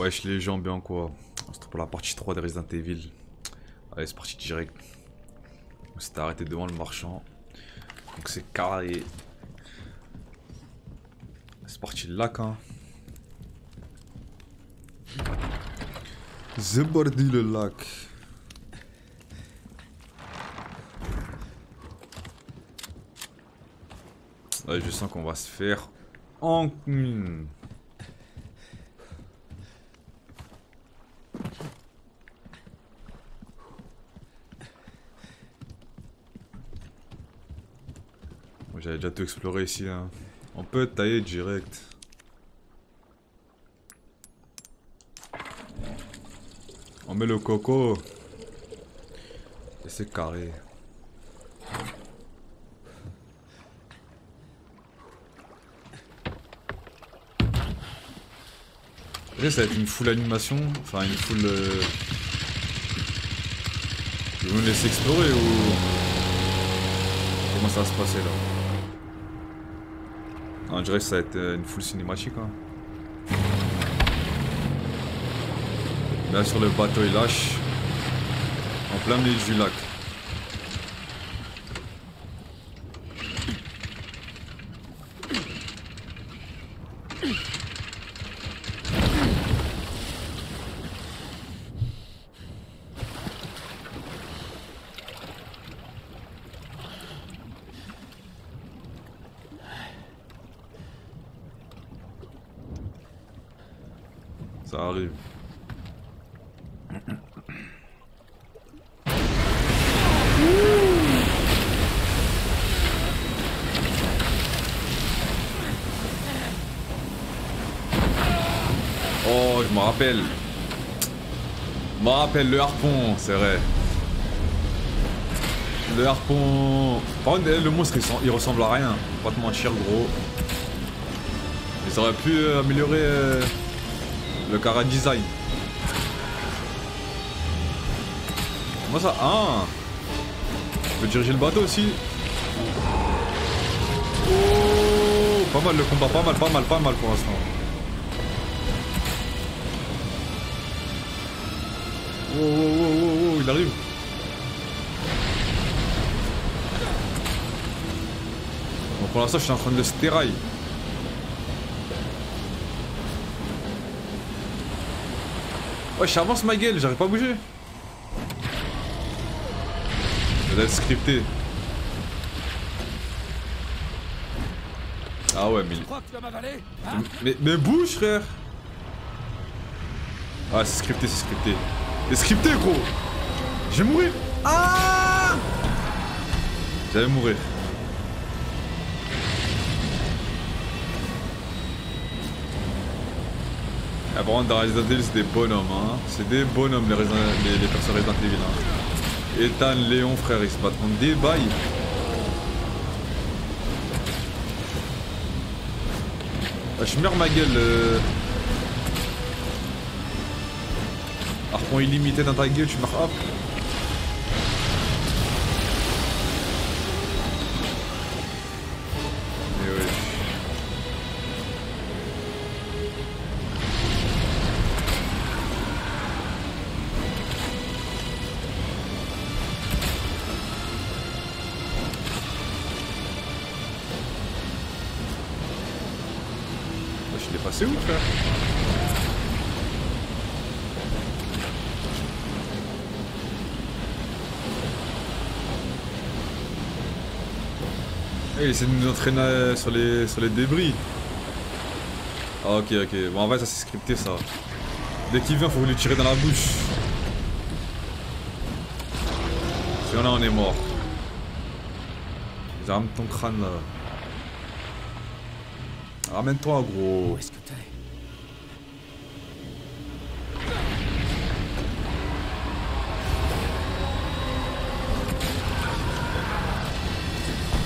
Wesh les gens, bien quoi? On se trouve pour la partie 3 de Resident Evil. Allez, c'est parti direct. On s'est arrêté devant le marchand. Donc c'est carré. C'est parti le lac hein. C'est le lac. Ouais, je sens qu'on va se faire en... J'avais déjà tout exploré ici. Hein. On peut tailler direct. On met le coco. Et c'est carré. ça va être une full animation, enfin une full... Euh... Vous me laisser explorer ou... Comment ça va se passer là? On dirait que ça va être euh, une full cinématique hein. Là sur le bateau il lâche. En plein milieu du lac. rappelle. Je me le harpon, c'est vrai. Le harpon... Par contre, le monstre, il ressemble à rien. Pas te mentir, gros. Ils auraient pu euh, améliorer euh, le cara design. Comment ça? Ah Je peux diriger le bateau aussi. Oh Pas mal le combat, pas mal, pas mal, pas mal pour l'instant. Oh, oh, oh, oh, il arrive. Bon, pour l'instant, je suis en train de le stérail. Ouais, j'avance ma gueule, j'arrive pas à bouger. Doit être scripté. Ah ouais, mais... Hein? Mais, mais bouge, frère Ah, c'est scripté, c'est scripté. C'est scripté, gros. Je vais mourir. Ah J'allais mourir. Ah, par contre, dans Resident Evil, c'est des bonhommes, hein. C'est des bonhommes, les, les, les personnes Resident Evil, hein. Ethan, Léon, frère, ils se battent contre des bails. Ah, je meurs ma gueule. Euh... Harpon illimité dans ta gueule, tu meurs hop. Et ouais. Je l'ai passé où frère? Il essaie de nous entraîner sur les, sur les débris. Ah, ok, ok. Bon, en vrai, ça c'est scripté ça. Dès qu'il vient, faut lui tirer dans la bouche. Si là, on est mort. J'arme ton crâne là. Ramène-toi, gros. Que t'es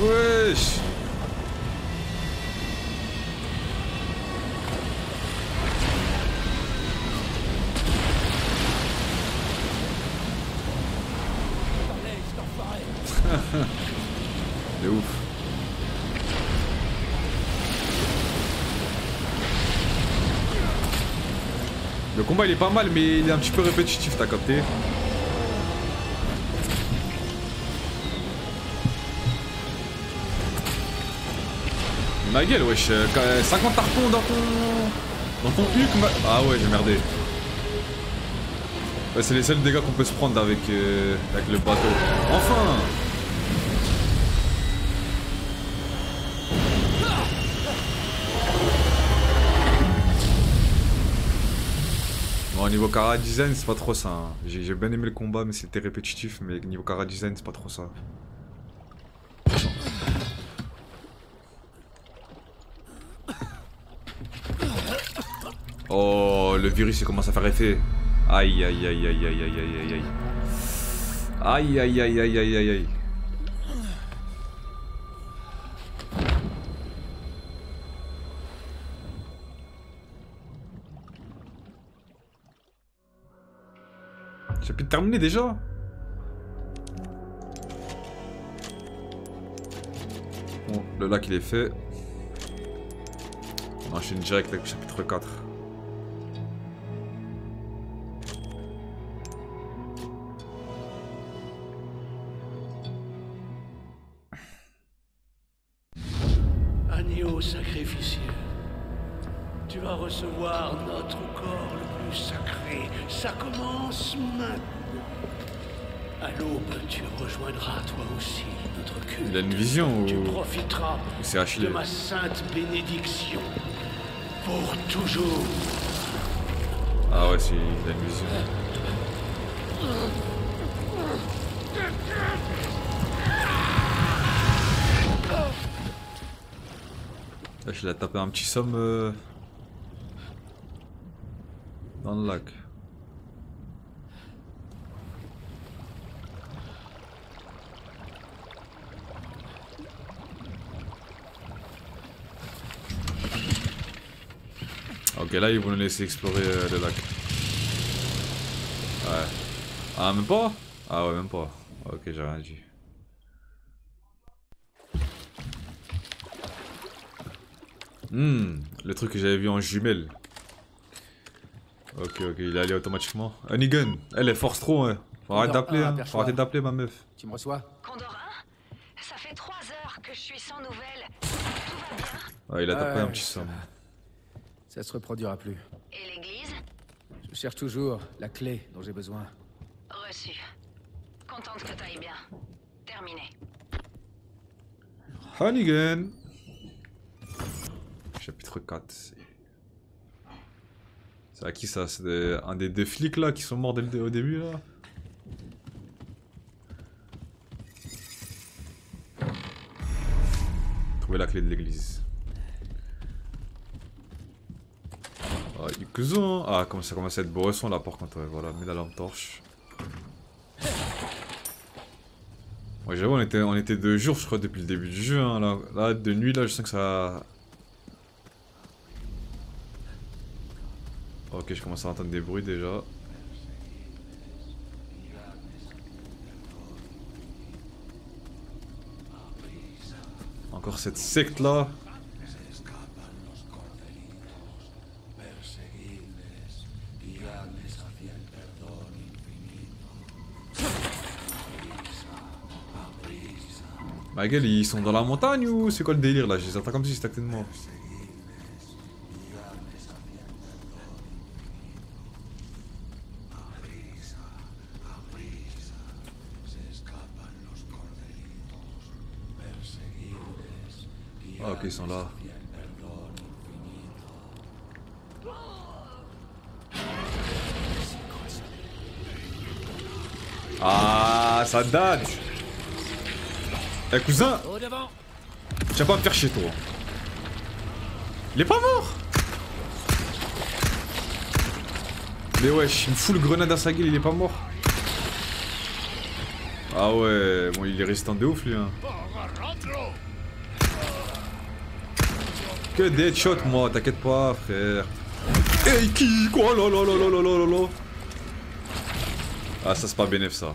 Wesh C'est ouf. Le combat il est pas mal mais il est un petit peu répétitif, t'as capté Ma gueule wesh, 50 euh, harpons dans ton... Dans ton huc Ah ouais j'ai merdé. C'est les seuls dégâts qu'on peut se prendre avec, euh, avec le bateau. Enfin Niveau cara c'est pas trop ça. Hein. J'ai bien aimé le combat, mais c'était répétitif. Mais niveau cara c'est pas trop ça. Oh, le virus il commence à faire effet. Aïe aïe aïe aïe aïe aïe aïe aïe aïe. Aïe aïe aïe aïe aïe aïe aïe. Chapitre terminé déjà Bon, le lac il est fait. On enchaîne direct avec le chapitre 4. Agneau sacrificiel, tu vas recevoir notre il a une vision ou... Tu profiteras de ma sainte bénédiction. Pour toujours. Ah ouais, c'est il a une vision. Là, je l'ai tapé un petit somme euh... dans le lac. Ok, là ils vont nous laisser explorer euh, le lac. Ouais. Ah, même pas? Ah ouais, même pas. Ok, j'ai rien dit. Hmm, le truc que j'avais vu en jumelle. Ok, ok, il est allé automatiquement. Honeygun, elle est force trop, hein. Faut arrêter d'appeler, hein. Faut arrêter d'appeler ma meuf. Tu me reçois? Condor ça fait 3 heures que je suis sans nouvelles. Tout va bien? Ouais, il a tapé un petit somme. Ça se reproduira plus. Et l'église? Je cherche toujours la clé dont j'ai besoin. Reçu. Contente que t'ailles bien. Terminé. Honeygun Chapitre 4. C'est à qui ça? C'est un des deux flics là qui sont morts dès au début là? Trouver la clé de l'église. Ah, il hein. Ah, comment ça commence à être beau son là par contre, voilà, mets la lampe torche. Ouais, j'avoue, on était, on était deux jours, je crois, depuis le début du jeu. Hein, là. là, de nuit, là, je sens que ça... Ok, je commence à entendre des bruits déjà. Encore cette secte là. Gueule, ils sont dans la montagne ou c'est quoi le délire là? Je les entends comme si c'était à de moi. Ah ok, ils sont là. Ah, ça date eh cousin. Vas pas me faire chier toi. Il est pas mort. Mais wesh, il me fout le grenade à sa gueule, il est pas mort. Ah ouais, bon il est résistant de ouf lui hein. Que des headshots moi, t'inquiète pas frère. Hey qui Quoi là là là là là là là Ah ça c'est pas bénéf ça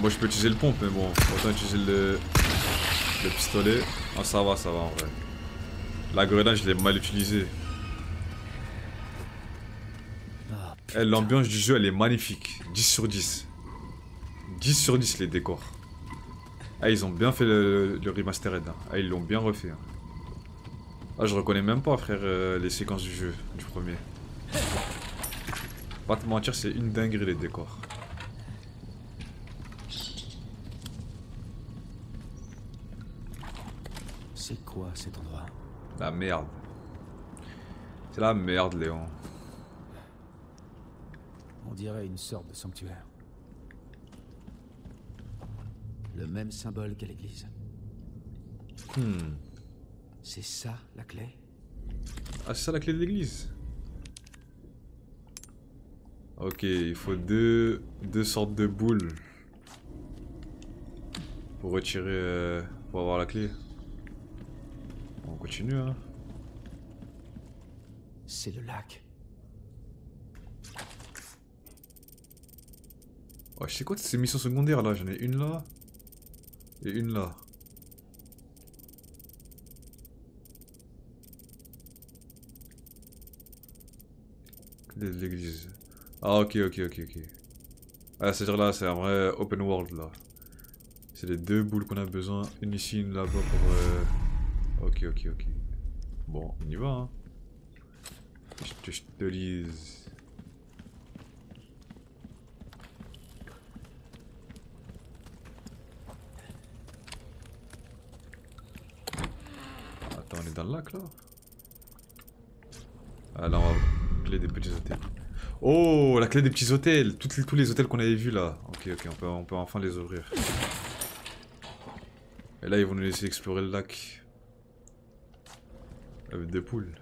Moi je peux utiliser le pompe mais bon, autant utiliser le... Le pistolet. Ah, ça va, ça va en vrai. La grenade, je l'ai mal utilisée. Eh, L'ambiance du jeu, elle est magnifique. 10 sur 10. 10 sur 10 les décors. Ah, ils ont bien fait le, le remastered. hein. Ah, ils l'ont bien refait. hein. Ah, je reconnais même pas, frère, euh, les séquences du jeu, du premier. Pas te mentir, c'est une dinguerie les décors. C'est quoi cet endroit La merde. C'est la merde, Léon. On dirait une sorte de sanctuaire. Le même symbole qu'à l'église. Hmm. C'est ça la clé? Ah, c'est ça la clé de l'église? Ok, il faut deux, deux sortes de boules. Pour retirer... euh, pour avoir la clé. On continue, hein. C'est le lac. Oh, je sais quoi ces missions secondaires là J'en ai une là. Et une là. L'église. Ah ok ok ok ok. Ah c'est à dire là c'est un vrai open world là. C'est les deux boules qu'on a besoin. Une ici, une là-bas pour... euh, Ok ok ok. Bon on y va hein. Je te, lise. Attends, on est dans le lac là? Ah là, on va. Clé des petits hôtels. Oh, la clé des petits hôtels Tous les hôtels qu'on avait vus là. Ok, ok, on peut, on peut enfin les ouvrir. Et là, ils vont nous laisser explorer le lac. Avec des poules.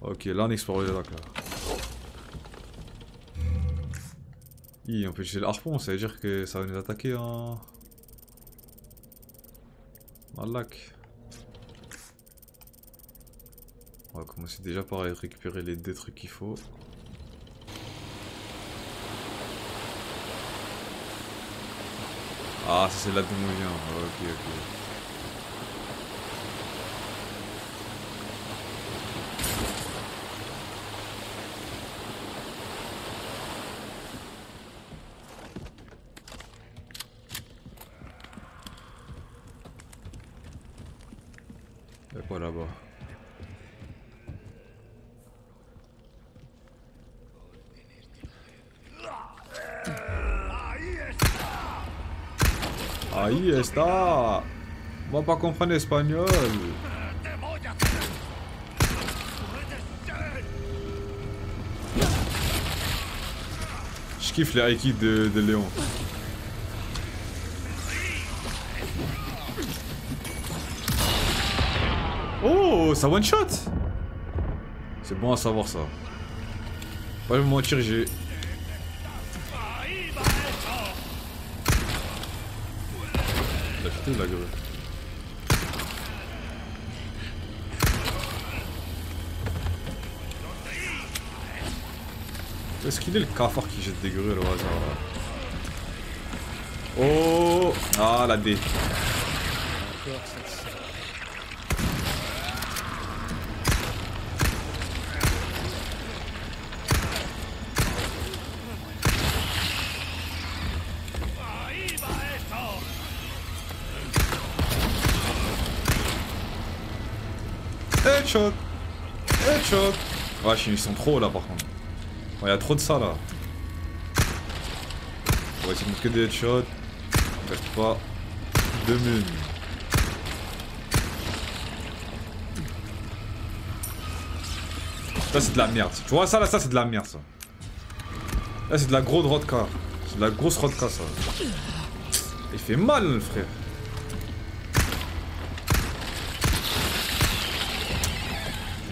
Ok, là, on explore le lac là. Hi, on peut utiliser le harpon, ça veut dire que ça va nous attaquer en. Lac. On va commencer déjà par récupérer les deux trucs qu'il faut. Ah, ça c'est là d'où on vient. Ok, ok. Là-bas Ahí está. Va pas comprendre espagnol. Je kiffe les de, de Léon. Oh, ça one shot C'est bon à savoir ça. Pas me mentir, j'ai... La putain la gueule. Est-ce qu'il est le cafard qui jette des grues au hasard là? Oh! Ah la D Encore Ouais, ils sont trop là par contre. Il y a trop de ça là. On va essayer de mettre que des headshots. Reste pas. Deux munes. Ça c'est de la merde. Tu vois ça là, ça c'est de la merde ça. Là c'est de la grosse rodka. C'est de la grosse rodka ça. Il fait mal frère.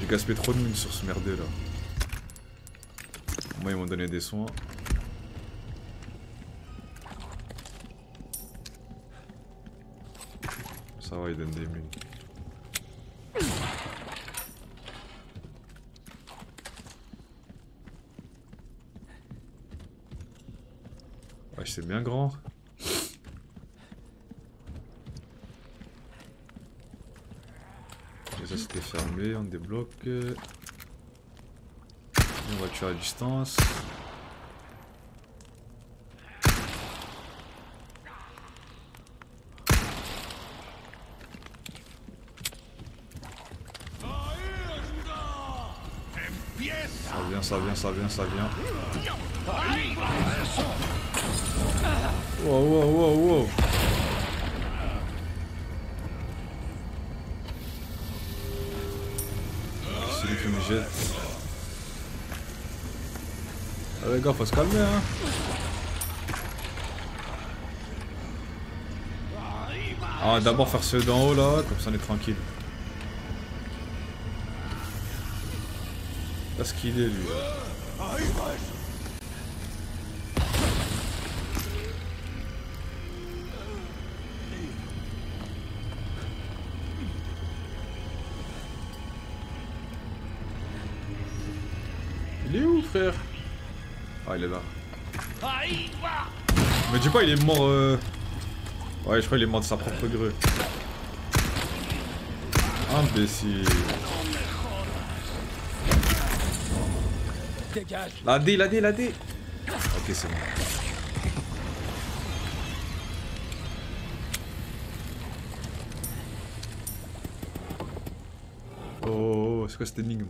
Gaspé trop de mines sur ce merdé là. Moi ils m'ont donné des soins. Ça va, ils donnent des mines. Ouais, c'est bien grand. On va tuer à distance. Ça vient, ça vient, ça vient. Wow, wow, wow, wow. Jette. Ah les gars, faut se calmer hein. Ah, d'abord faire ceux d'en haut là, comme ça on est tranquille. Parce qu'il est lui. Pas il est mort euh... Ouais je crois qu'il est mort de sa propre grue. Imbécile. La D, la D, la D Ok c'est bon. Oh, oh, oh c'est quoi cette énigme?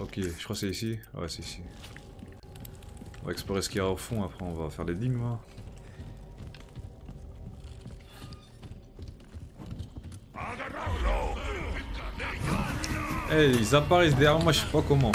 Ok, je crois que c'est ici. Ouais, c'est ici. On va explorer ce qu'il y a au fond, après on va faire l'énigme. Eh, ils apparaissent derrière moi, je sais pas comment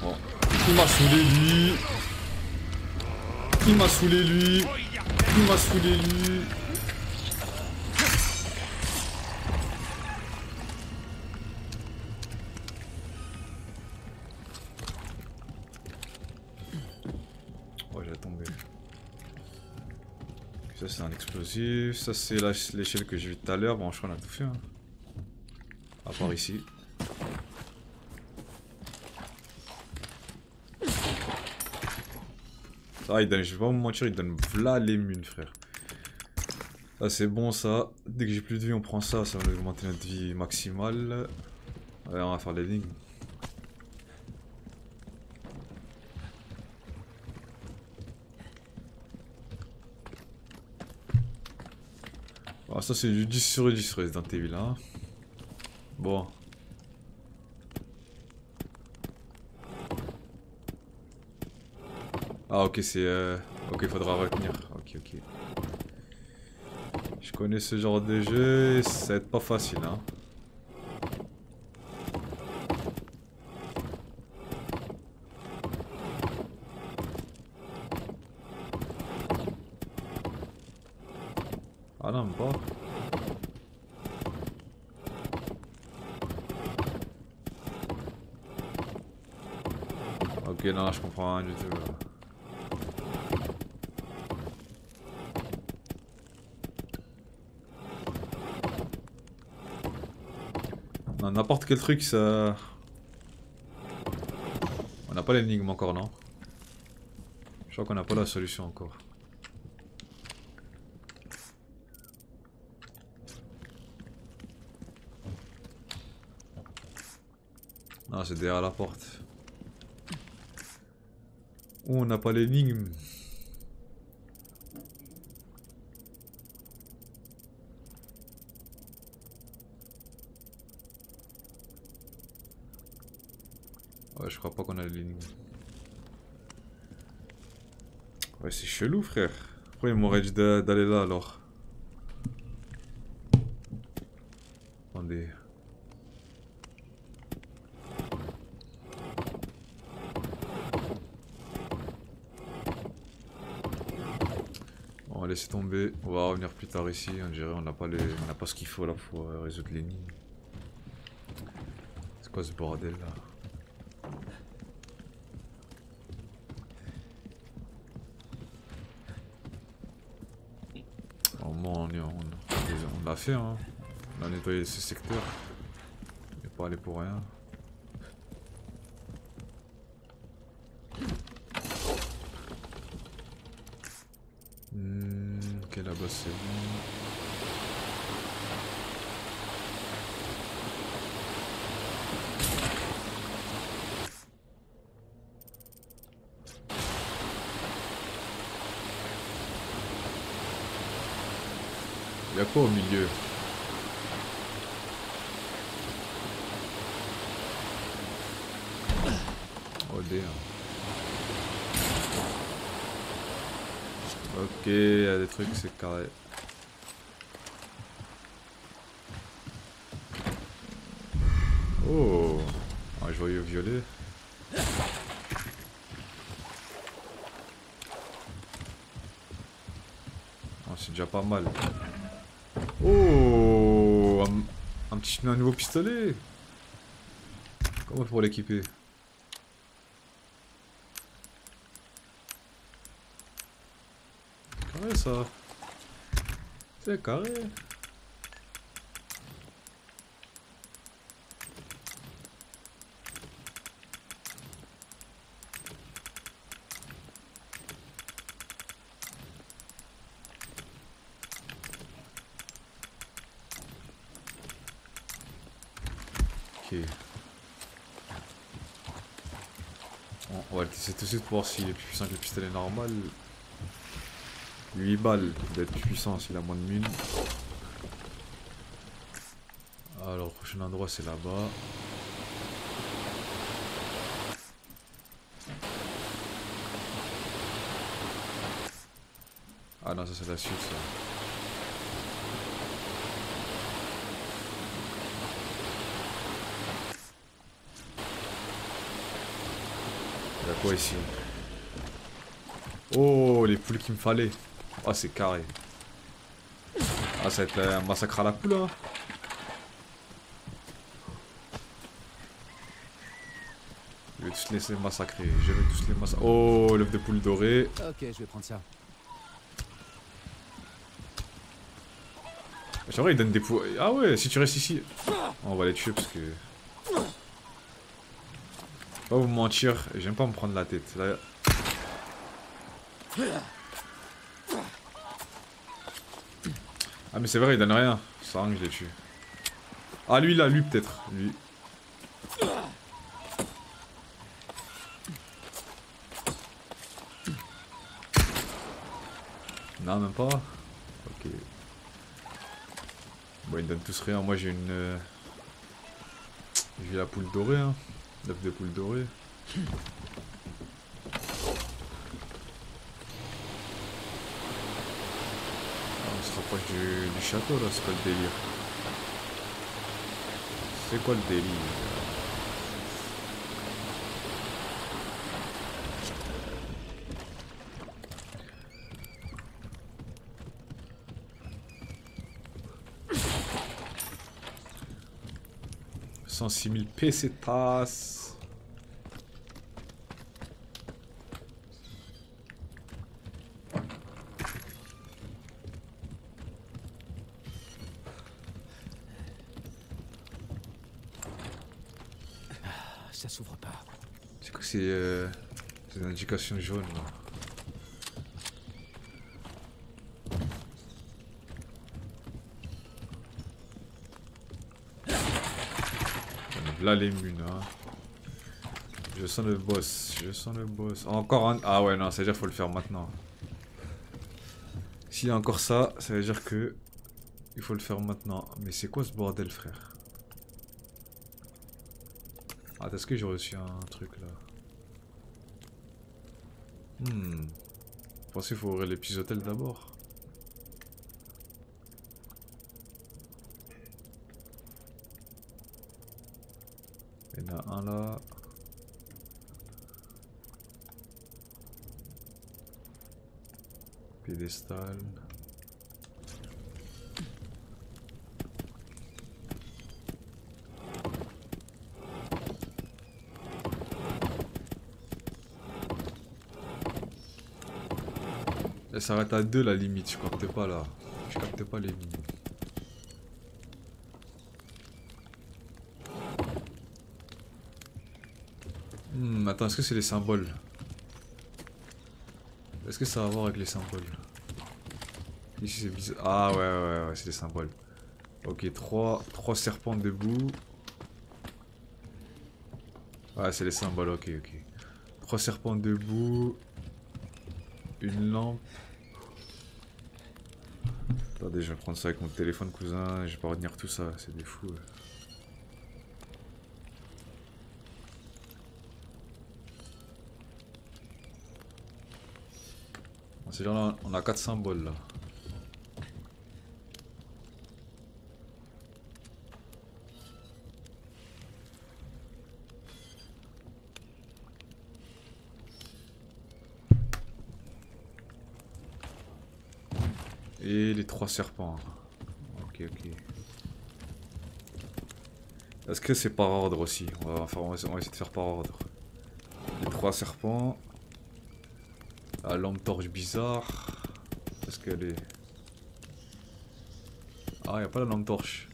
Bon. Il m'a saoulé lui Il m'a saoulé lui Il m'a saoulé lui Oh j'ai tombé. Ça c'est un explosif, ça c'est l'échelle que j'ai vue tout à l'heure, bon je crois qu'on a tout fait. Hein. À part ici. Ça, il donne, je vais pas vous mentir, il donne v'là les munes, frère. Ça, c'est bon, ça. Dès que j'ai plus de vie, on prend ça. Ça va augmenter notre vie maximale. Ouais, on va faire l'énigme. Ah, ça, c'est du 10 sur 10 sur Resident Evil, hein. Bon. Ah ok c'est... Euh... Ok faudra retenir. Ok ok. Je connais ce genre de jeu et ça va être pas facile hein. Ah non pas. Ok non je comprends rien du tout. N'importe quel truc, ça... On n'a pas l'énigme encore, non? Je crois qu'on n'a pas la solution encore. Non, c'est derrière la porte. Oh, on n'a pas l'énigme? Ouais, je crois pas qu'on a l'énigme. Ouais, c'est chelou, frère. Pourquoi il m'aurait dit d'aller là alors? Attendez. On va laisser tomber. On va revenir plus tard ici. On dirait on n'a pas, les... on pas ce qu'il faut là pour euh, résoudre l'énigme. C'est quoi ce bordel là? Bon, on, on, on l'a fait, hein. On a nettoyé ce secteur. On n'est pas allé pour rien. Hmm, ok, là-bas c'est bon. Au milieu Oh damn. Ok, y'a des trucs, c'est carré. Oh Un joyau violet. Oh, c'est déjà pas mal. Oh un, nouveau pistolet. Comment pour l'équiper? Carré ça. C'est carré Ok. Bon, tout de voir s'il est plus puissant que le pistolet normal. 8 balles d'être puissant s'il a moins de mine. Alors, prochain endroit c'est là-bas. Ah non, ça c'est la suite. Quoi ici Oh, les poules qu'il me fallait. Oh, c'est carré. Ah, ça va être un massacre à la poule, hein. Je vais tous laisser massacrer. Je vais tous les massacrer. Oh, l'œuf de poule doré. Ok, je vais prendre ça. C'est vrai, il donne des poules. Ah ouais, si tu restes ici. On va les tuer parce que. Pas vous mentir, j'aime pas me prendre la tête. Ah mais c'est vrai, il donne rien. C'est rien que je les tue. Ah lui là, lui peut-être. Lui. Non, même pas. Ok. Bon, ils donnent tous rien. Moi j'ai une. euh, J'ai la poule dorée, hein. L'œuf de poule dorée. Ah, on se rapproche du, du château là, c'est quoi le délire? C'est quoi le délire « 106 000 pesetas. Ah, Ça s'ouvre pas. C'est quoi ces, euh, ces indications jaunes là Donc Les munes hein. Je sens le boss, je sens le boss. Encore un... Ah ouais non, ça veut dire faut le faire maintenant. S'il y a encore ça, ça veut dire que... Il faut le faire maintenant. Mais c'est quoi ce bordel frère? Ah, est-ce que j'ai reçu un truc là? Hmm. Je pensais qu'il faut ouvrir les d'abord? Il y en a un là. Piédestal. Elle s'arrête à 2 la limite, je t'es pas là. Je capte pas les mines. Hmm, attends, est-ce que c'est les symboles? Est-ce que ça a à voir avec les symboles? Ici c'est bizarre. Ah ouais, ouais, ouais, c'est les symboles. Ok, trois, trois serpents debout. Ouais, c'est les symboles, ok, ok. Trois serpents debout. Une lampe. Attendez, je vais prendre ça avec mon téléphone, cousin. Je vais pas retenir tout ça, c'est des fous. On a quatre symboles là. Trois serpents. Ok, ok. Est-ce que c'est par ordre aussi? On va, essayer de faire par ordre. Trois serpents. La lampe torche bizarre. Est-ce qu'elle est... Ah, y a pas la lampe torche.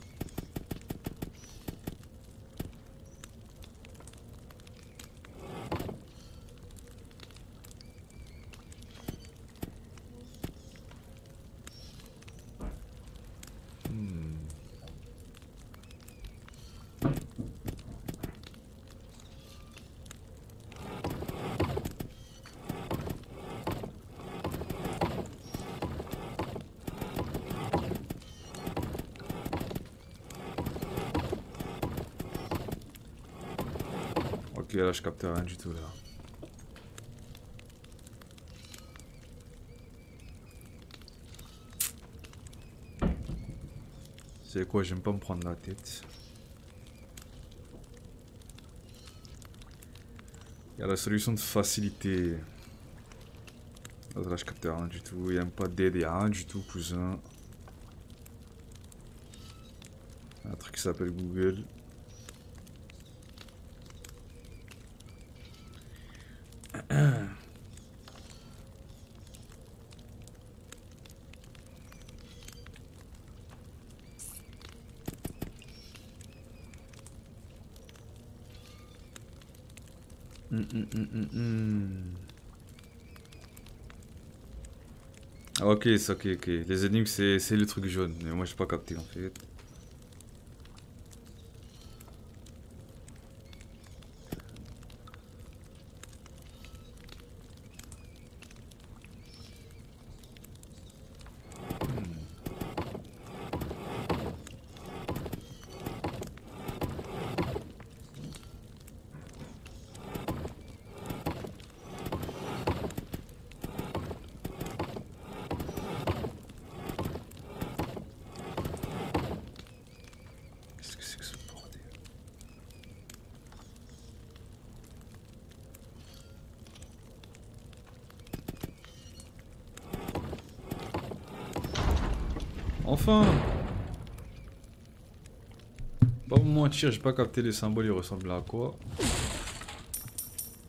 Là je capte rien du tout là. C'est quoi, j'aime pas me prendre la tête. Il y a la solution de facilité. Là, je capte rien du tout. Il n'y a pas d'aide, il rien du tout, cousin. Un truc qui s'appelle Google. Ok, c'est ok, ok. Les énigmes, c'est le truc jaune. Mais moi, j'ai pas capté en fait. Enfin Mentir, j'ai pas capté les symboles, ils ressemblent à quoi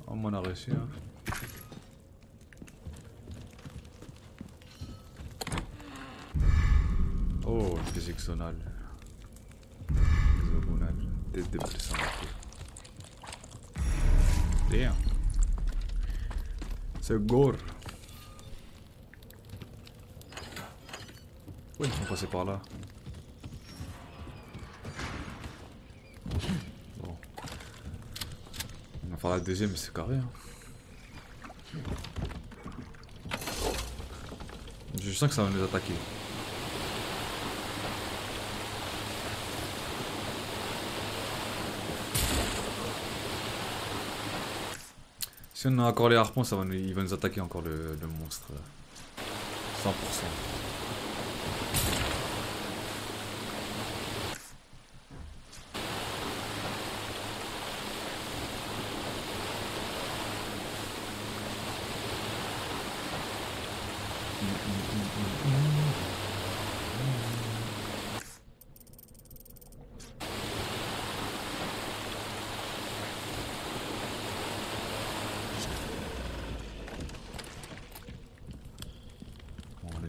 On m'en a réussi hein. Oh, des hexagonales. Hexagonales. Des déplacements. Damn. C'est gore. Pourquoi ils sont passés par là Bon. La deuxième, c'est carré. Hein. Je sens que ça va nous attaquer. Si on a encore les harpons, ça va nous, il va nous attaquer encore le, le monstre. 100%.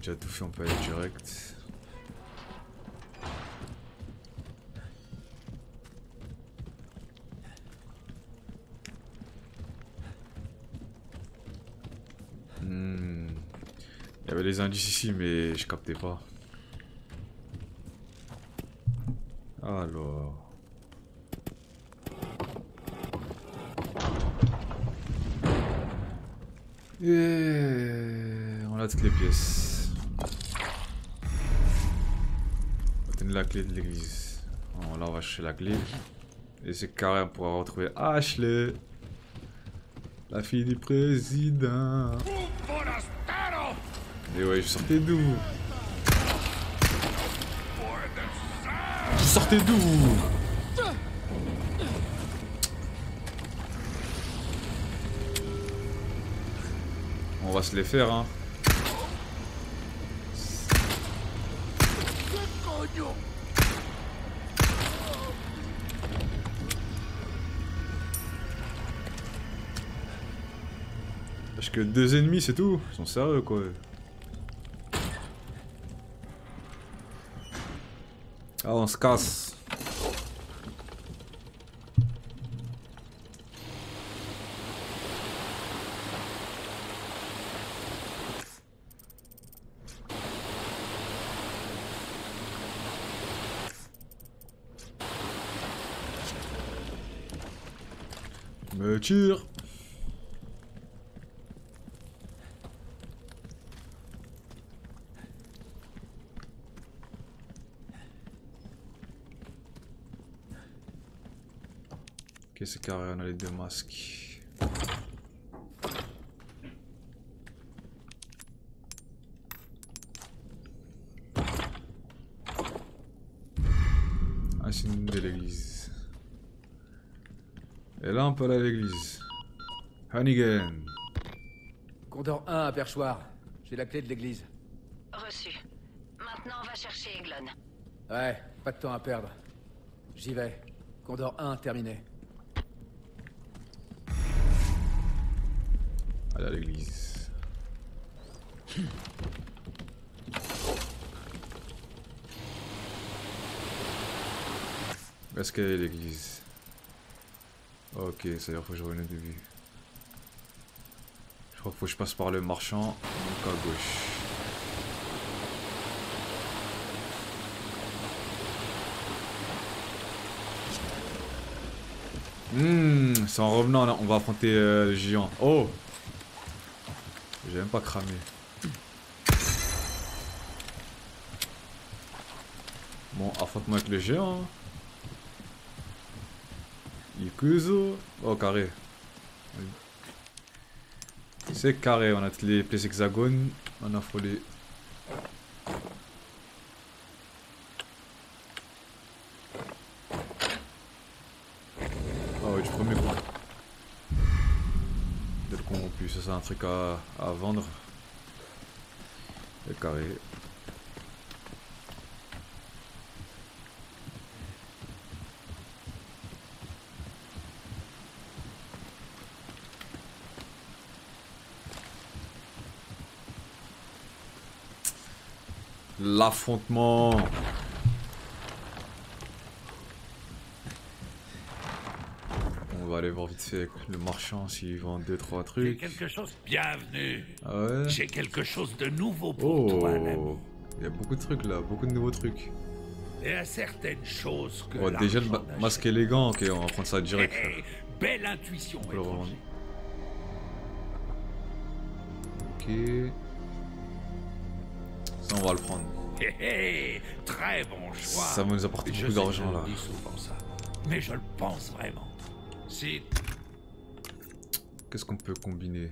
déjà tout fait, on peut aller direct. Il y avait les indices ici, mais je captais pas. Alors... Et on a toutes les pièces. On la clé de l'église. Là on va chercher la clé. Et c'est carré pour retrouver Ashley. La fille du président. Et ouais, je sortais d'où Je sortais d'où On va se les faire, hein. Parce que deux ennemis, c'est tout. Ils sont sérieux, quoi. Ah, on se casse. Me tire. Ok, c'est carré, on a les deux masques. Ah, c'est une de l'église. Et là, on peut aller à l'église. Hannigan. Condor 1 à perchoir. J'ai la clé de l'église. Reçu. Maintenant, on va chercher Eglon. Ouais, pas de temps à perdre. J'y vais. Condor 1 terminé. Allez à l'église. Est-ce qu'elle est l'église? Ok, ça veut dire faut que je revienne au début. Je crois qu'il faut que je passe par le marchand, donc à gauche. Hmm, c'est en revenant là, on va affronter euh, le géant. Oh J'ai même pas cramé. Bon, affrontement avec le géant. hein. Ikuzo. Oh, carré. C'est carré, on a les pièces hexagones. On a frôlé. Ah ouais, du premier coup. De le corrompu, ça c'est un truc à, à vendre. Le carré. L'affrontement. On va aller voir vite fait le marchand s'il vend 2-3 J'ai trucs. quelque chose. Bienvenue. Ah ouais? J'ai quelque chose de nouveau pour toi, l'ami. Oh Il y a beaucoup de trucs là, beaucoup de nouveaux trucs. Et à certaines choses que. Oh, déjà le ma- masque élégant, ok, on va prendre ça direct. Belle intuition, peut le revendre. étranger. Ok. Ça on va le prendre. Très bon choix. Ça va nous apporter beaucoup d'argent là. souvent ça, mais je le pense vraiment. Qu'est-ce qu'on peut combiner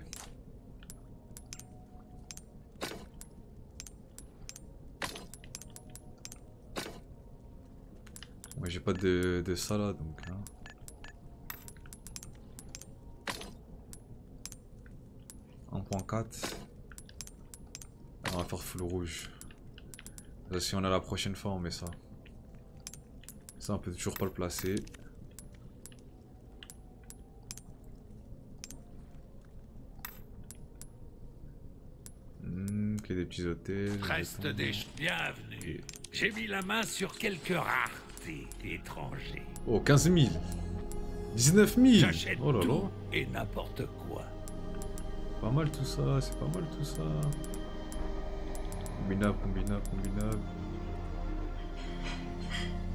Moi j'ai pas de, de ça là donc. Hein. .4 On va faire full rouge. Si on a la prochaine fois on met ça. Ça on peut toujours pas le placer. Hmm, qu'il y ait des petits hôtels. reste des bienvenue. J'ai mis la main sur quelques raretés étrangers. Oh, 15 000 19 000 J'achète Oh là là et n'importe quoi. Pas mal tout ça, c'est pas mal tout ça. Combinable, combinable, combinable.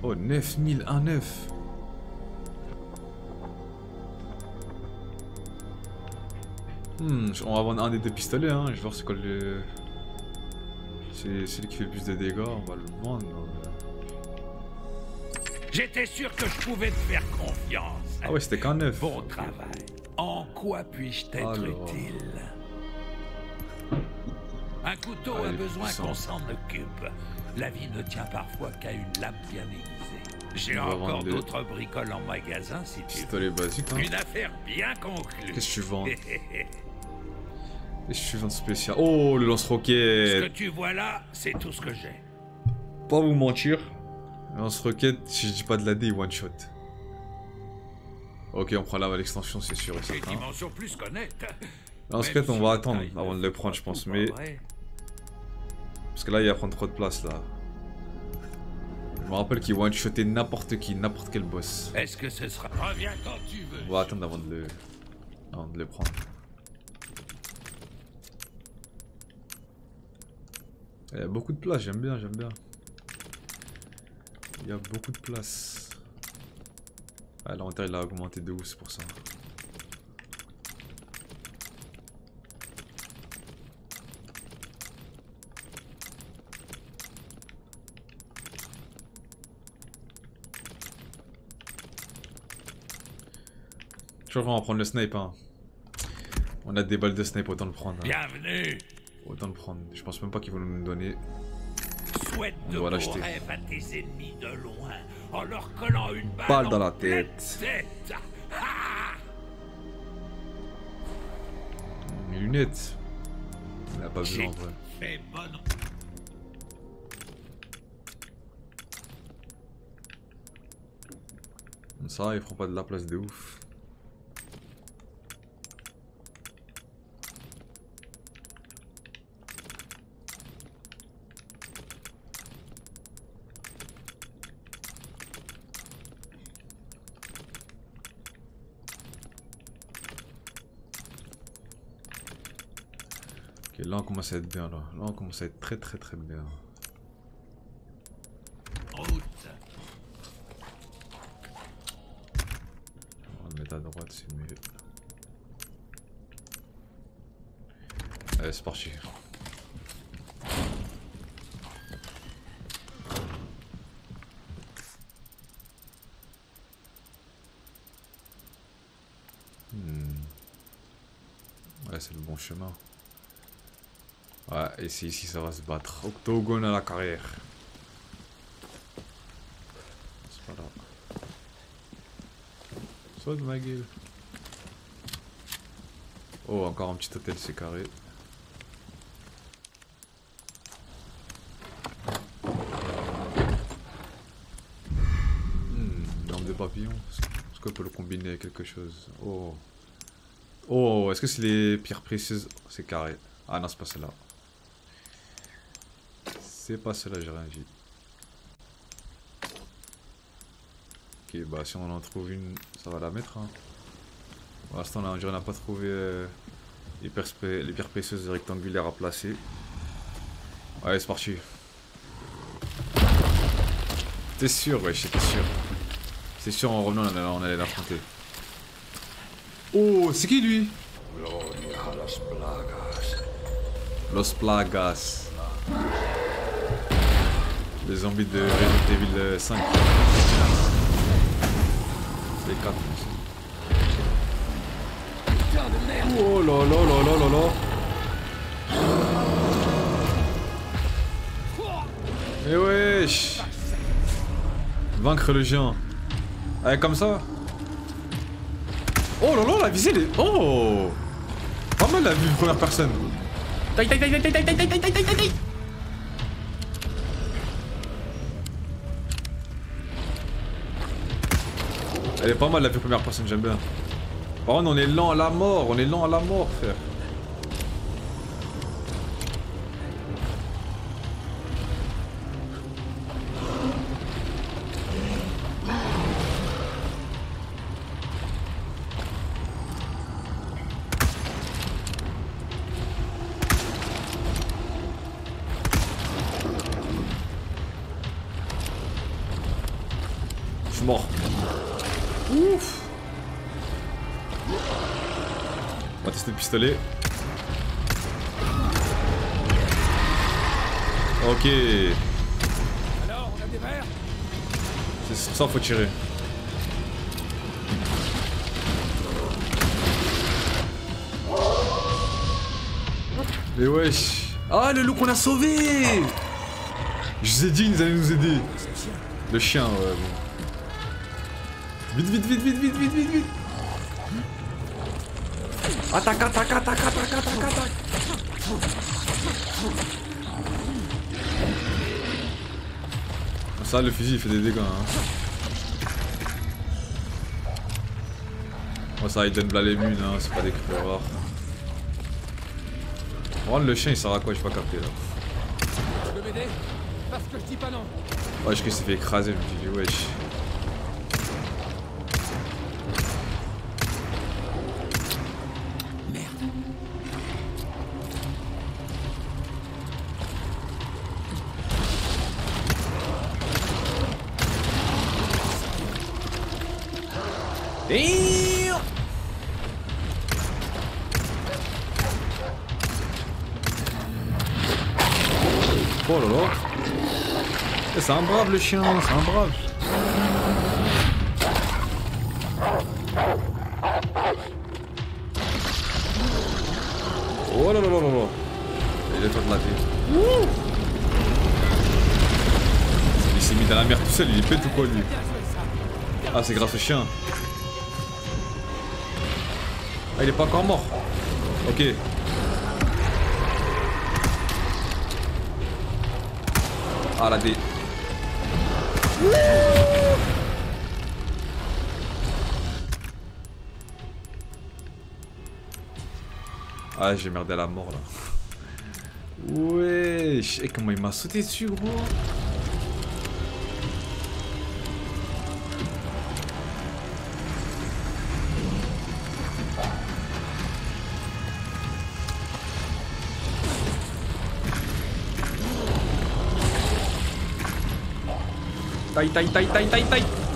Oh, 9000, un 9. Hmm, on va vendre un des deux pistolets, hein. Je vais voir c'est quoi le. C'est celui qui fait le plus de dégâts, on va le vendre. J'étais sûr que je pouvais te faire confiance. Ah ouais, c'était qu'un 9. Bon travail. En quoi puis-je t'être Alors. utile? Un couteau Ah, a besoin qu'on s'en occupe. La vie ne tient parfois qu'à une lame bien aiguisée. J'ai encore d'autres bricoles en magasin si tu veux. Basique, hein. Une affaire bien conclue. Qu'est-ce que tu vends? Tu vends de spécial Oh, le Ce que lance-roquette tu vois là, c'est tout ce que j'ai. Pas vous mentir. Le lance-roquette, si je dis pas de la D, one shot. Ok, on prend la l'extension, c'est sûr et certain. plus. Lance-roquette, on va attendre avant ne de le prendre, je pense. Mais. Parce que là, il va prendre trop de place là. Je me rappelle qu'il one-shotait n'importe qui, n'importe quel boss. Est-ce que ce sera... Reviens quand tu veux. On va attendre avant de le, avant de le prendre. Il y a beaucoup de place, j'aime bien, j'aime bien. Il y a beaucoup de place. Ah, l'inventaire il a augmenté de ouf, c'est pour ça. Je crois qu'on va prendre le snipe, hein. On a des balles de snipe, autant le prendre. hein. Bienvenue. Autant le prendre. Je pense même pas qu'ils vont nous le donner. Souhaite On doit l'acheter. rêves à tes ennemis de loin en leur collant une balle, Balle dans la tête. tête. Ah Mes lunettes. On a pas besoin en vrai. fait bonne... Ça, ils feront pas de la place de ouf. Ok, là on commence à être bien là. Là on commence à être très très très bien. On le mettre à droite, c'est mieux. Allez, c'est parti. Hmm. Ouais, c'est le bon chemin. Ouais, et c'est ici ça va se battre. Octogone à la carrière. C'est pas là. Soit de ma gueule. Oh, encore un petit hôtel, c'est carré. Hmm, arme de papillon. Est-ce qu'on peut le combiner avec quelque chose? Oh. Oh, est-ce que c'est les pierres précieuses? C'est carré. Ah non, c'est pas celle-là. C'est pas celle-là, j'ai rien dit. Ok, bah si on en trouve une, ça va la mettre. Hein. Pour l'instant, là, on n'a pas trouvé euh, les, pierres précieuses rectangulaires à placer. Allez, c'est parti. T'es sûr, ouais, j'étais sûr. C'est sûr, en revenant, on allait, on allait l'affronter. Oh, c'est qui lui? Los Plagas. Les zombies de Resident Evil euh, 5. C'est 4 Oh là là là là là là Mais wesh Vaincre le géant. Allez, comme ça Oh là là, la visée, elle est... Oh Pas mal la vue première personne. Taï, taï, taï, taï, taï, taï, taï, taï, taï, Elle pas mal la vue première personne, j'aime bien. Par contre, on est lent à la mort, on est lent à la mort, frère. Je suis mort. Ouf. On va tester le pistolet. Ok. Alors, on a des verres C'est sur ça faut tirer. Mais wesh. Ah le loup qu'on a sauvé Je vous ai dit ils allaient nous aider. Le chien ouais bon. Vite vite vite vite vite vite vite vite Attaque attaque attaque attaque attaque attaque Ça le fusil il fait des dégâts hein. Oh ça il donne là les munes hein, c'est pas des crevards. rares. Rendre le chien il sert à quoi? J'ai pas capté là. Tu veux m'aider? Parce que je dis pas non. Ouais je qu'il s'est fait écraser je me suis dit wesh. Le chien, c'est un brave Oh là là là là là. Il est toi de la tête. Il s'est mis dans la mer tout seul, il est pète ou quoi lui Ah c'est grâce au chien. Ah il est pas encore mort. Ok. Ah la dé Ah j'ai merdé à la mort là. Wesh. Et comment il m'a sauté dessus gros. Taille, taille, taille, taille, taille, taille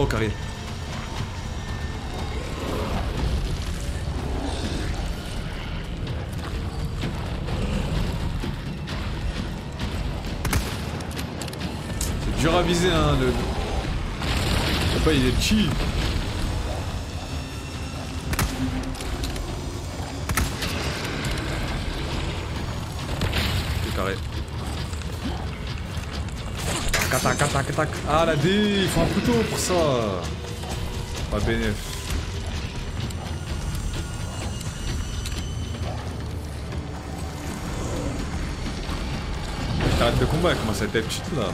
Oh, carré. C'est dur à viser, hein, le... Pas, il est chill. C'est carré. Attaque, attaque, attaque. Ah la D, il faut un couteau pour ça. Pas bénéf. T'arrêtes de combat, elle commence à être petite là.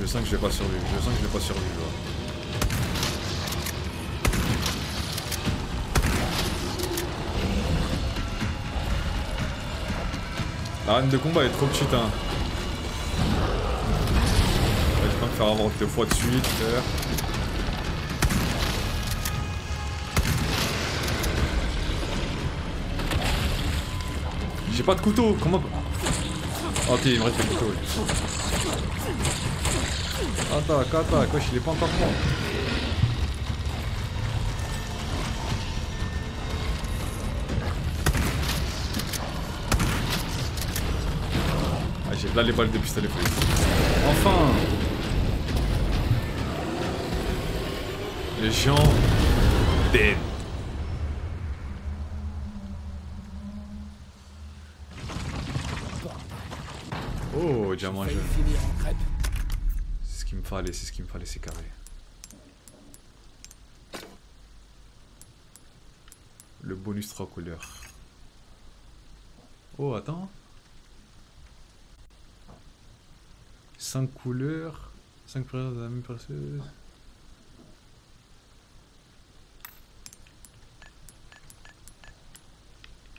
Je sens que je vais pas survivre, je sens que je vais pas survivre là. La reine de combat est trop petite hein. Je peux me faire avoir deux fois de suite. J'ai pas de couteau, comment... Ok, il me reste des couteaux. oui. Attaque, attaque, wesh, il est pas encore mort. Là les balles de pistolet. Enfin Les gens dead. Oh, diamant jaune. C'est ce qu'il me fallait, c'est ce qu'il me fallait, c'est carré. Le bonus 3 couleurs. Oh, attends. 5 couleurs. 5 couleurs de la même perceuse.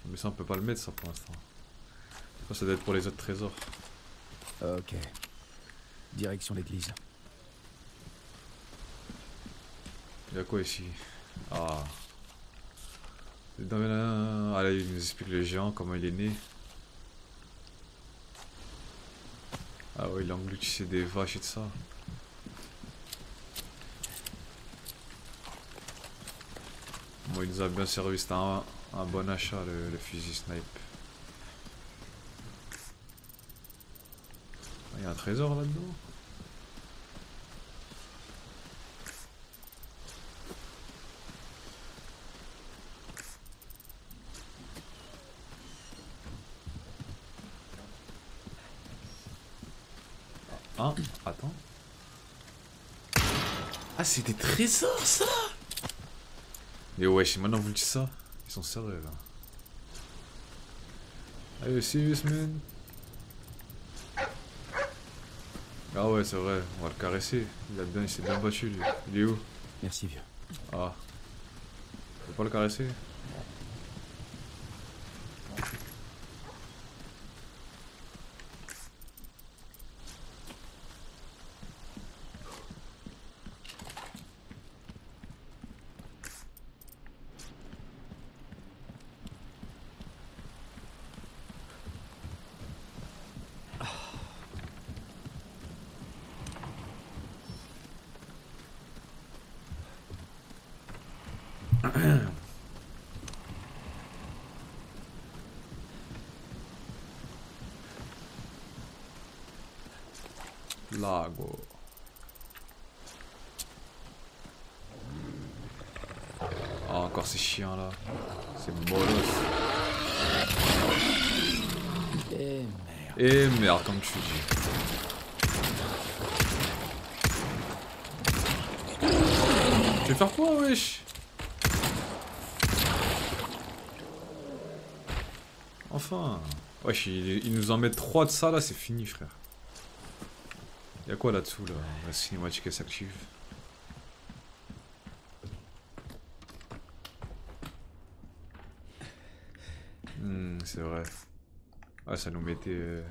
Mais ça, on peut pas le mettre, ça, pour l'instant. Ça, ça doit être pour les autres trésors. Ok. Direction l'église. Il y a quoi ici? Ah. Dans la- Ah là, il nous explique le géant, comment il est né. Ah ouais, il a engloutissé des vaches et de ça. Bon, il nous a bien servi, c'était un, un bon achat le, le fusil snipe. Il y a un trésor là-dedans Attends. Ah, c'est des trésors ça Mais wesh, maintenant vous le dites ça Ils sont sérieux là. Are you serious man Ah ouais, c'est vrai, on va le caresser. Il a bien, il s'est bien battu lui. Il est où? Merci, vieux. Ah. Faut pas le caresser Lago. Ah, là. C'est bolos. Eh merde. Et merde, comme tu dis. Tu veux faire quoi, wesh? Enfin. Wesh, il, il nous en met 3 de ça là, c'est fini, frère. Y'a quoi là-dessous là? La cinématique elle s'active. Hmm, c'est vrai. Ah, ça nous mettait. euh,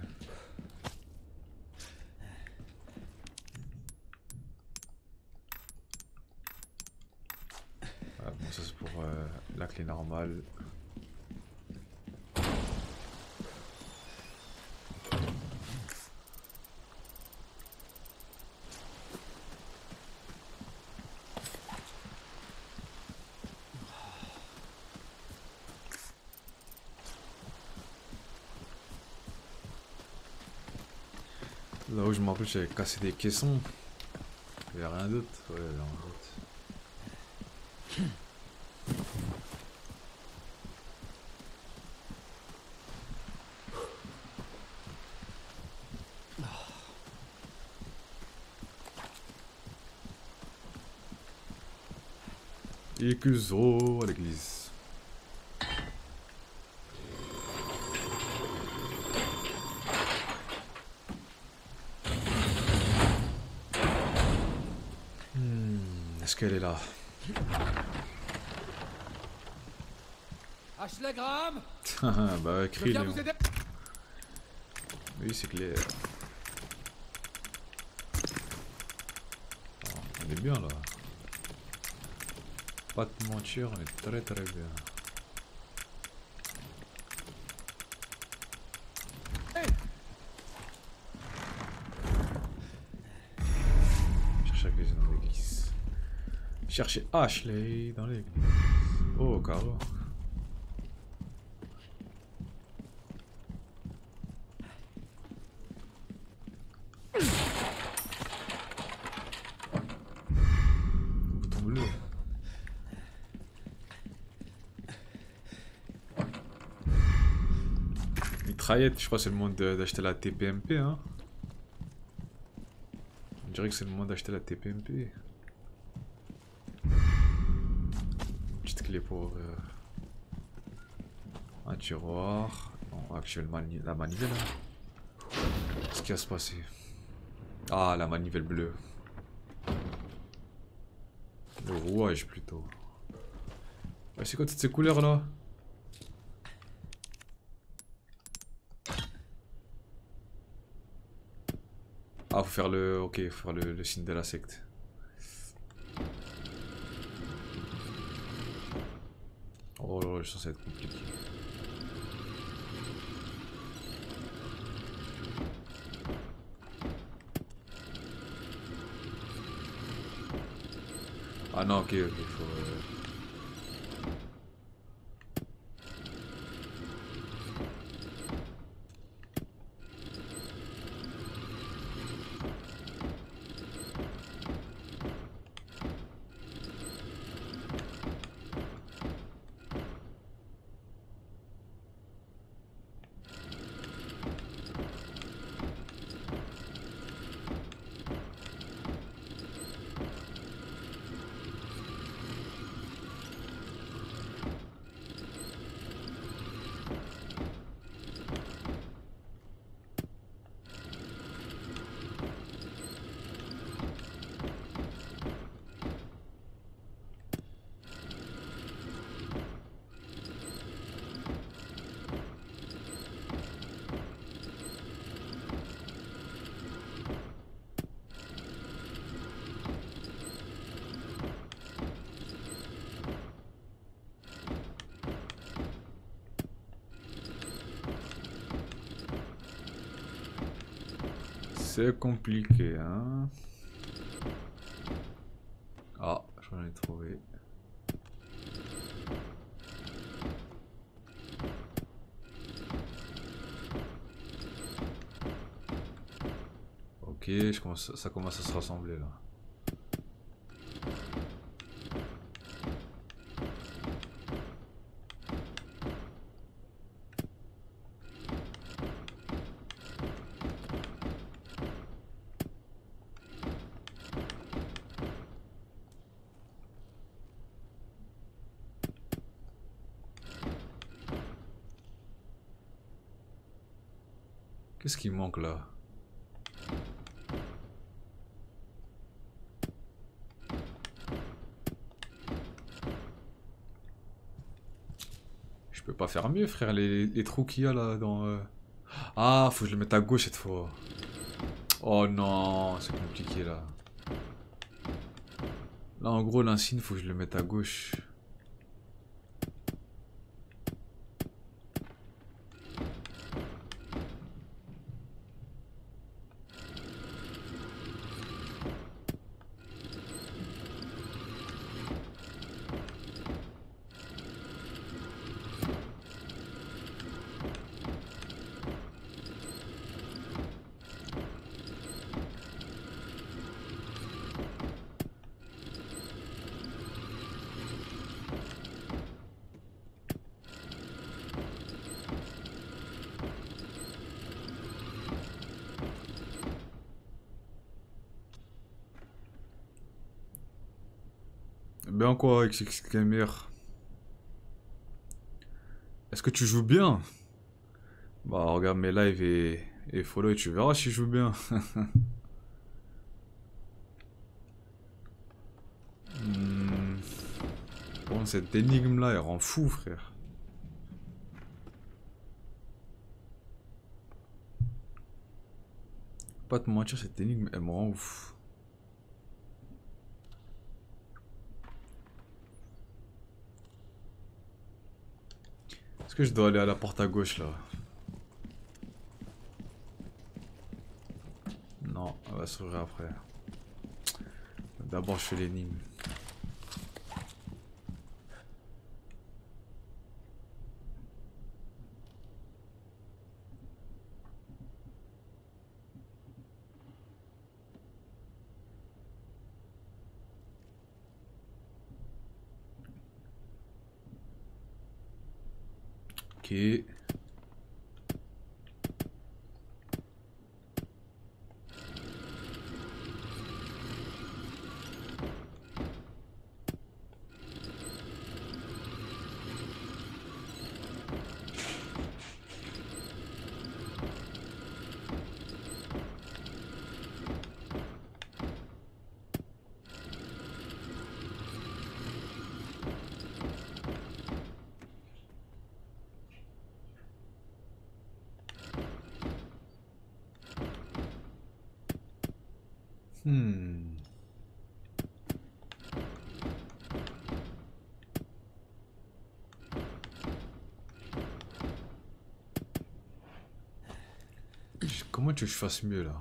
Ah, bon, ça c'est pour euh, la clé normale. Je me rappelle, j'avais cassé des caissons. Il n'y a rien d'autre. Ouais, il y a rien d'autre. Et que zo à l'église. Hmm, Est-ce qu'elle est là Ashley Graham Bah crie Léon. Oui, c'est clair. Oh, on est bien là. Pas te mentir, on est très très bien. Chercher Ashley dans l'église. Chercher Ashley dans l'église. Oh, carreau. Je crois que c'est le moment d'acheter la TPMP, hein. On dirait que c'est le moment d'acheter la TPMP. Petite clé pour ouvrir. Un tiroir. On va activer mani- la manivelle. hein. Qu'est-ce qui va se passer? Ah, la manivelle bleue. Le rouage plutôt. Ouais, c'est quoi toutes ces couleurs là? Faire le. Ok, faut faire le, le signe de la secte. Oh là là, je sens ça va être compliqué. Ah non, ok, ok, faut... euh, C'est compliqué, hein. Ah, j'en ai trouvé. Ok, je commence, ça commence à se rassembler là. Manque là Je peux pas faire mieux, frère, les, les trous qu'il y a là dans... euh. Ah, faut que je le mette à gauche cette fois. Oh non, c'est compliqué là. Là, en gros, l'insigne, faut que je le mette à gauche. Quoi, XX Gamer Est-ce que tu joues bien? Bah regarde mes lives et, et follow et tu verras si je joue bien. Hmm. Bon, cette énigme là, elle rend fou frère? Pas te mentir, cette énigme, elle me rend ouf. Est-ce que je dois aller à la porte à gauche là? Non, elle va s'ouvrir après. D'abord je fais l'énigme. Ok. Hmm. Comment tu veux que je fasse mieux là?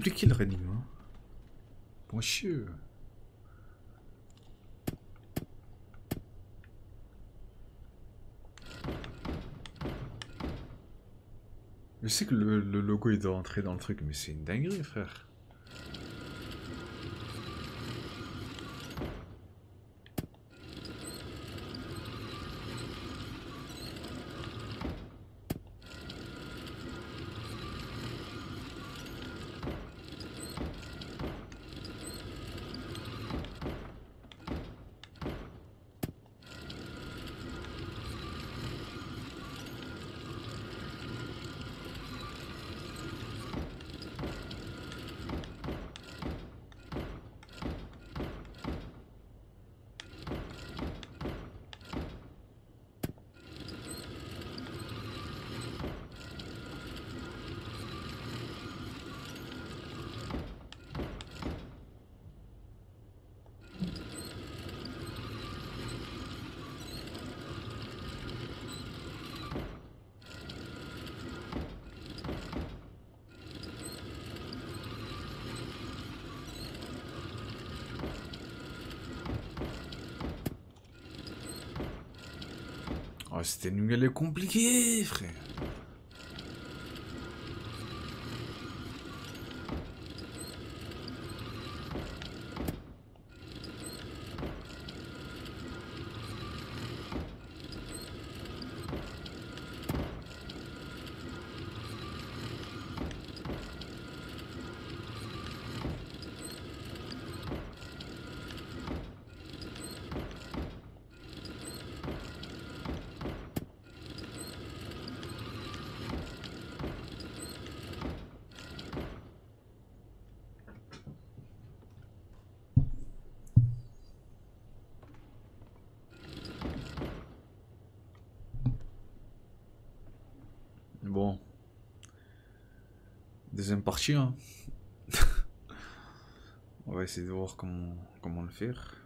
Elle est compliquée le running. Hein. Bon chieux. Je sais que le, logo doit entrer dans le truc, mais c'est une dinguerie, frère. C'était une galère compliquée, frère. Deuxième partie, hein. On va essayer de voir comment, comment le faire.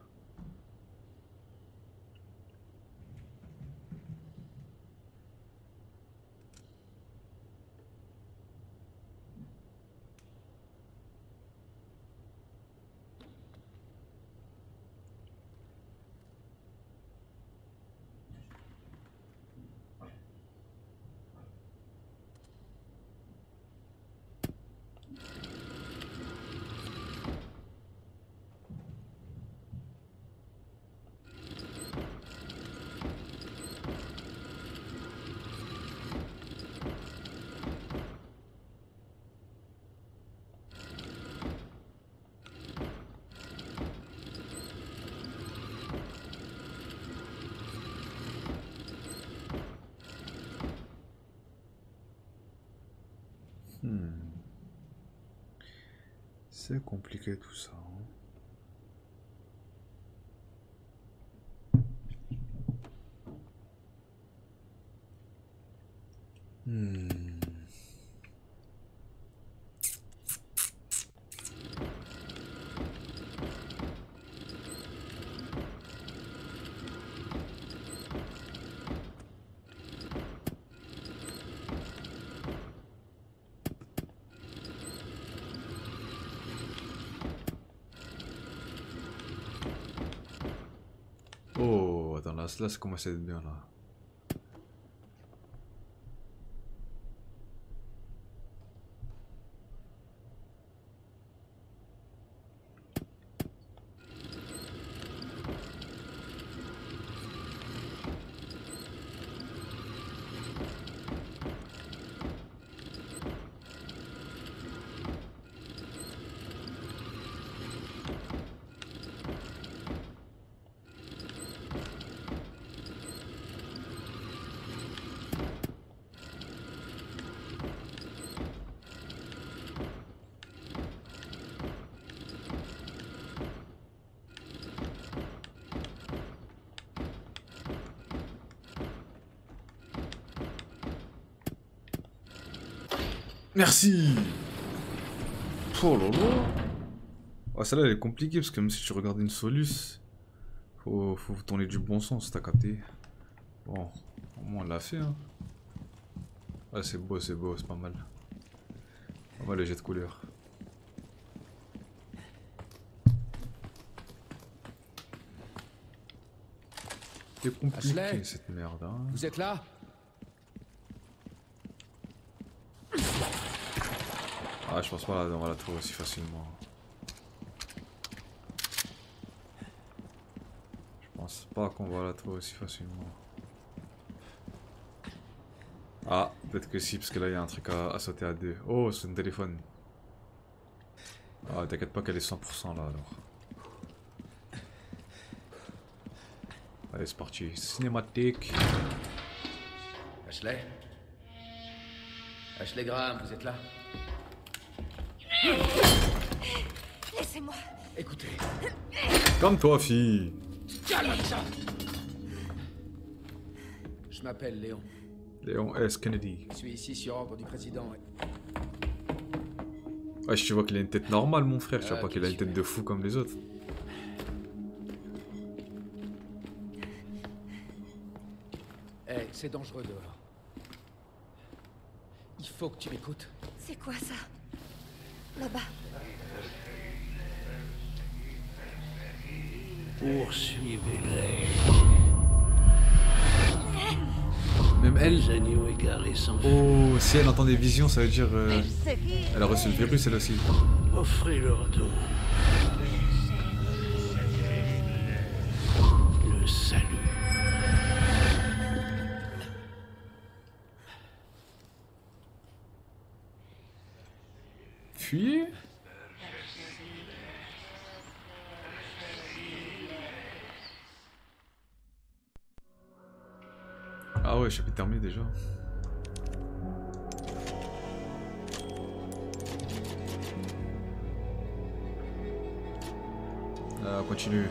Hmm. C'est compliqué tout ça. hein. Hmm. Oh, attends, là, là, Merci Oh là là Ah, celle-là, elle est compliquée, parce que même si tu regardes une solus, faut, faut tourner du bon sens, t'as capté. Bon, au moins on l'a fait, hein. Ah, c'est beau, c'est beau, c'est pas mal. Pas mal le jet de couleur. C'est compliqué Ashley cette merde, hein. Vous êtes là? Ah, je pense pas on va la trouver aussi facilement. Je pense pas qu'on va la trouver aussi facilement. Ah, peut-être que si, parce que là il y a un truc à, sauter à deux. Oh, c'est un téléphone. Ah, t'inquiète pas qu'elle est 100% là alors. Allez, c'est parti. Cinématique. Ashley? Ashley Graham, vous êtes là? Laissez-moi. Écoutez, Comme toi, fille. je m'appelle Léon. Léon S. Kennedy. Je suis ici sur ordre du président. Ouais, tu vois qu'il a une tête normale, mon frère. Tu vois Ah, pas qu'il a une tête de fou comme les autres. Eh, c'est dangereux dehors. Il faut que tu m'écoutes. C'est quoi ça? Là-bas. Poursuivez-les. Même elle. Les agneaux égarés sans Oh, si elle entend des visions, ça veut dire. euh, elle a reçu le virus, elle aussi. Offrez leur don. Ah ouais, chapitre terminé déjà. On continue.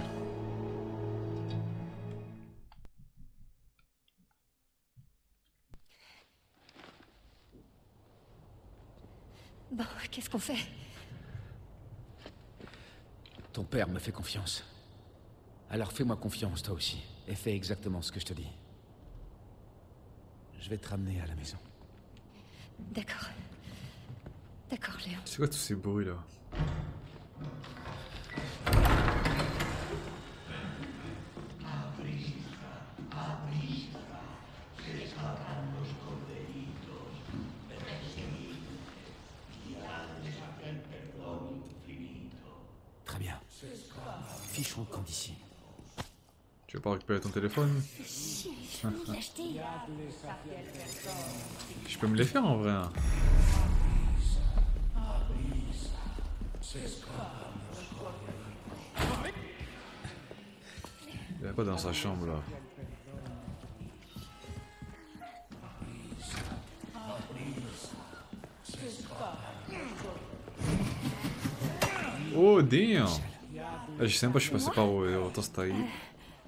Fait Ton père me fait confiance. Alors fais-moi confiance, toi aussi. Et fais exactement ce que je te dis. Je vais te ramener à la maison. D'accord. D'accord, Léon. C'est quoi tous ces bruits là Très bien. Fichons le camp d'ici. Tu veux pas récupérer ton Je peux me les faire en vrai. hein. Il y a quoi dans sa chambre là? Oh damn Ah, Je sais pas, je suis passé par où, autant c'est.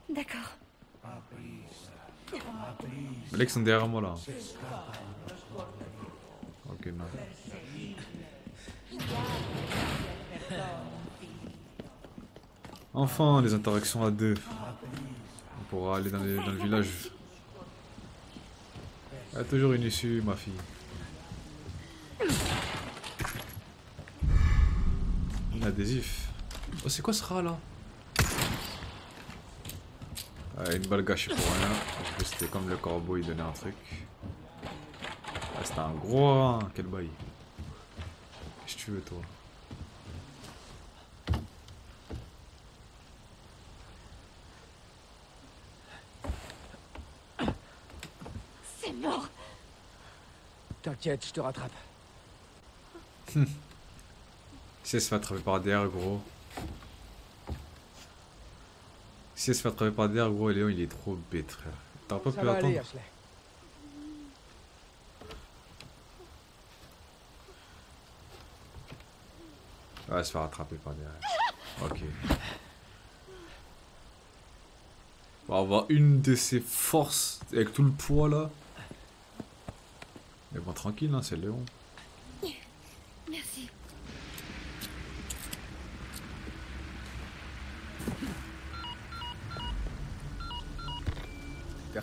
D'accord. Les mecs sont derrière moi là. Ok, non. Enfin, les interactions à deux. On pourra aller dans, le village. Il y a toujours une issue, ma fille. Un adhésif. Oh, c'est quoi ce rat là? Une balle gâchée pour rien. C'était comme le corbeau, il donnait un truc. Ah, c'était un gros hein, quel bail. Qu'est-ce que tu veux, toi? C'est mort T'inquiète, je te rattrape. Si elle se fait attraper par derrière, gros. Si elle se fait attraper par derrière, gros, Léon, il est trop bête, frère. T'aurais pas pu attendre aller. Ouais, se faire attraper par derrière. Ok. On va avoir une de ses forces avec tout le poids là. Mais bon, tranquille, hein, c'est Léon.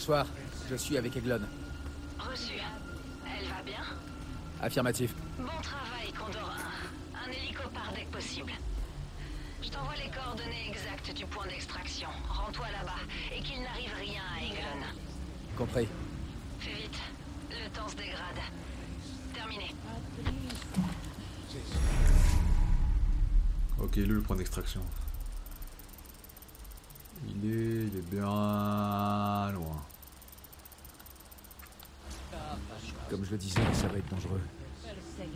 Perchoir, je suis avec Eglon. Reçu. Elle va bien Affirmatif. Bon travail, Condor 1. Un hélico part dès que possible. Je t'envoie les coordonnées exactes du point d'extraction. Rends-toi là-bas et qu'il n'arrive rien à Eglon. Compris. Fais vite. Le temps se dégrade. Terminé. Ok, lui, le point d'extraction. Il est, il est bien loin. Comme je le disais, ça va être dangereux.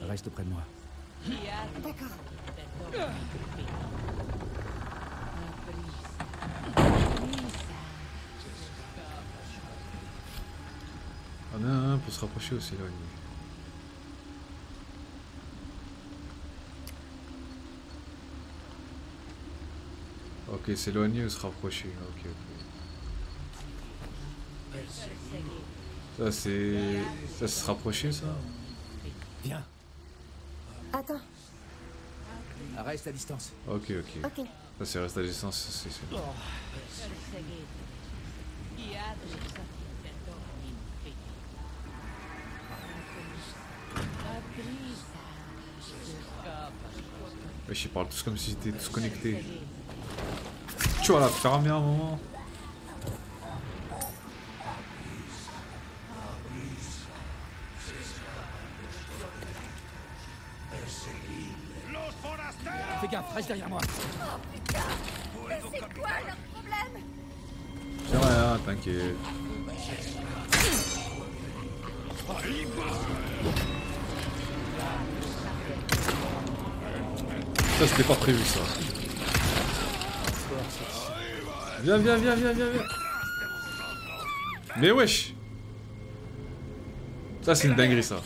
Reste près de moi. Ah non, non, pour se rapprocher aussi là. Ok, s'éloigner ou se rapprocher. Ok, ok. Ça c'est... Ça c'est se rapprocher ça Viens. Attends, Reste à distance. Ok, ok. ok. Ça c'est reste à distance, c'est... c'est- Wesh, ils parlent tous comme si étaient tous connectés. Tu vas la fermer un moment reste derrière moi. C'est quoi leur problème C'est rien, t'inquiète. Ça c'était pas prévu ça. Viens, viens, viens, viens, viens, viens. Mais wesh Ça c'est une dinguerie ça.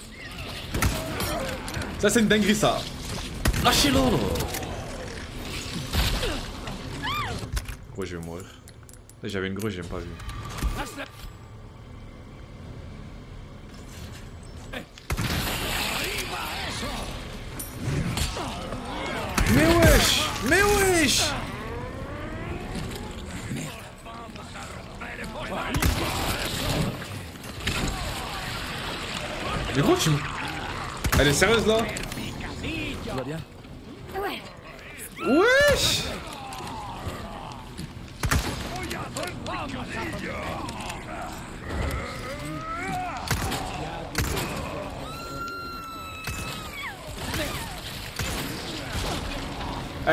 Ça c'est une dinguerie ça. Lâchez-le là. Pourquoi je vais mourir. J'avais une grosse, j'ai pas vu. Mais wesh Mais wesh. Mais gros tu me... Elle est sérieuse là?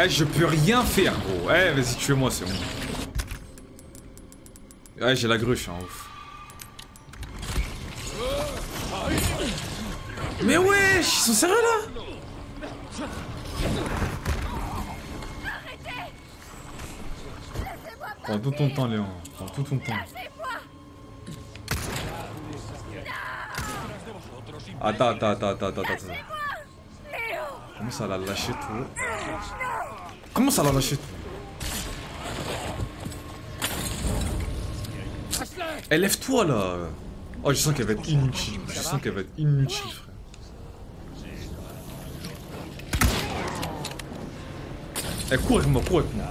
Je peux rien faire, gros. Eh, vas-y, tue-moi, c'est bon. Ouais, j'ai la gruche, hein, ouf. Mais wesh, ils sont sérieux là? Prends tout ton temps, Léon. Prends tout ton temps. Attends, attends, attends, attends, attends, attends. Comment ça l'a lâché tout? Comment ça l'a lâché Eh, lève-toi là Oh, je sens qu'elle va être inutile. Je sens qu'elle va être inutile, frère. Eh, cours avec moi, cours avec moi.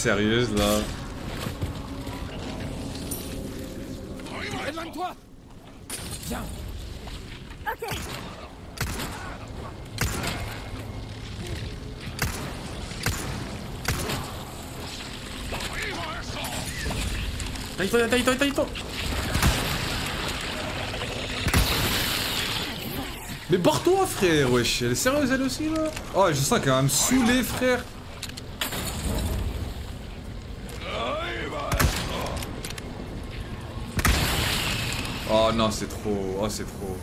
Sérieuse là. Éloigne-toi. Viens. Ok. Taille-toi, taille-toi, taille-toi Mais barre-toi frère, wesh, elle est sérieuse elle aussi là. Oh je sens qu'elle va me saouler frère Oh non c'est trop, oh c'est trop.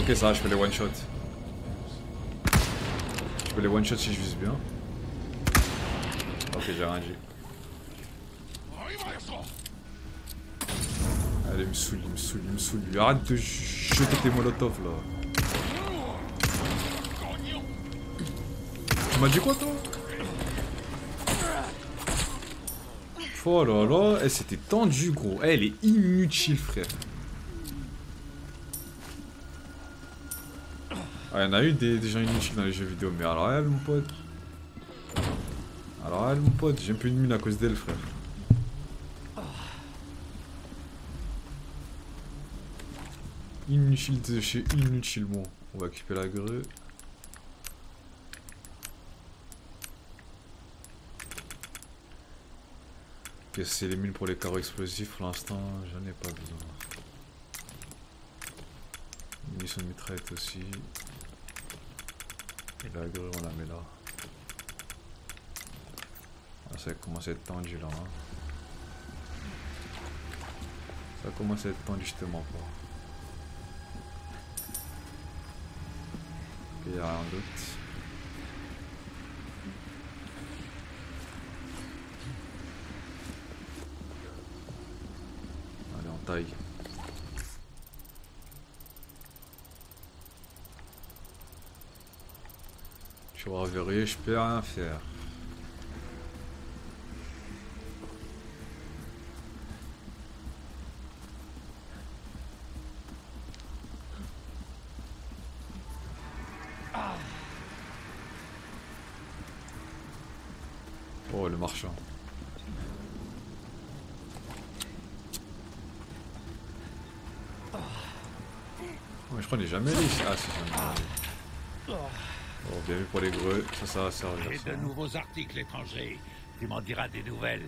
Ok ça va, je peux les one shot Je peux les one shot si je vise bien. Ok j'ai rien dit. Allez, il me saoule, il me saoule, il me saoule. Arrête de jeter tes molotovs là. Tu m'as dit quoi toi? Oh là là, eh, c'était tendu gros. Eh, elle est inutile frère. Ah, il y en a eu des, gens inutiles dans les jeux vidéo, mais alors elle mon pote. Alors elle mon pote, j'ai plus de mine à cause d'elle frère. Inutile de chez inutile. Bon, on va équiper la grue. C'est les mines pour les carreaux explosifs pour l'instant, j'en ai pas besoin. Munitions de mitraillette aussi. Et la grue, on la met là. Ah, ça commence à être tendu là. Hein. Ça commence à être tendu justement pas. Il n'y a rien d'autre. Allez, on taille. Je verrouiller, je peux rien faire. Jamais ici. Ah, c'est jamais. Oh, bien vu pour les greux. Ça, ça va servir. J'ai de nouveaux articles étrangers. Tu m'en diras des nouvelles.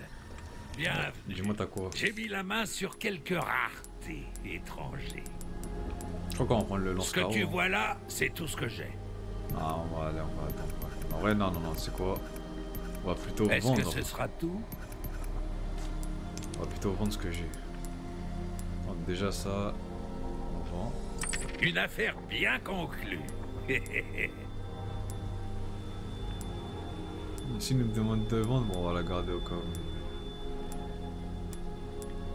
Bienvenue. Dis-moi, t'as quoi J'ai mis la main sur quelques raretés étrangers. Je crois qu'on va prendre le Ce lance-carreau. que tu vois là, c'est tout ce que j'ai. Ah, on va aller, on va attendre. ouais. En vrai, non, non, non, c'est quoi? On va plutôt Est-ce vendre. que ce sera tout? On va plutôt vendre ce que j'ai. Déjà, ça, on vend. Une affaire bien conclue. S'il nous demande de vendre, bon, on va la garder au cas où.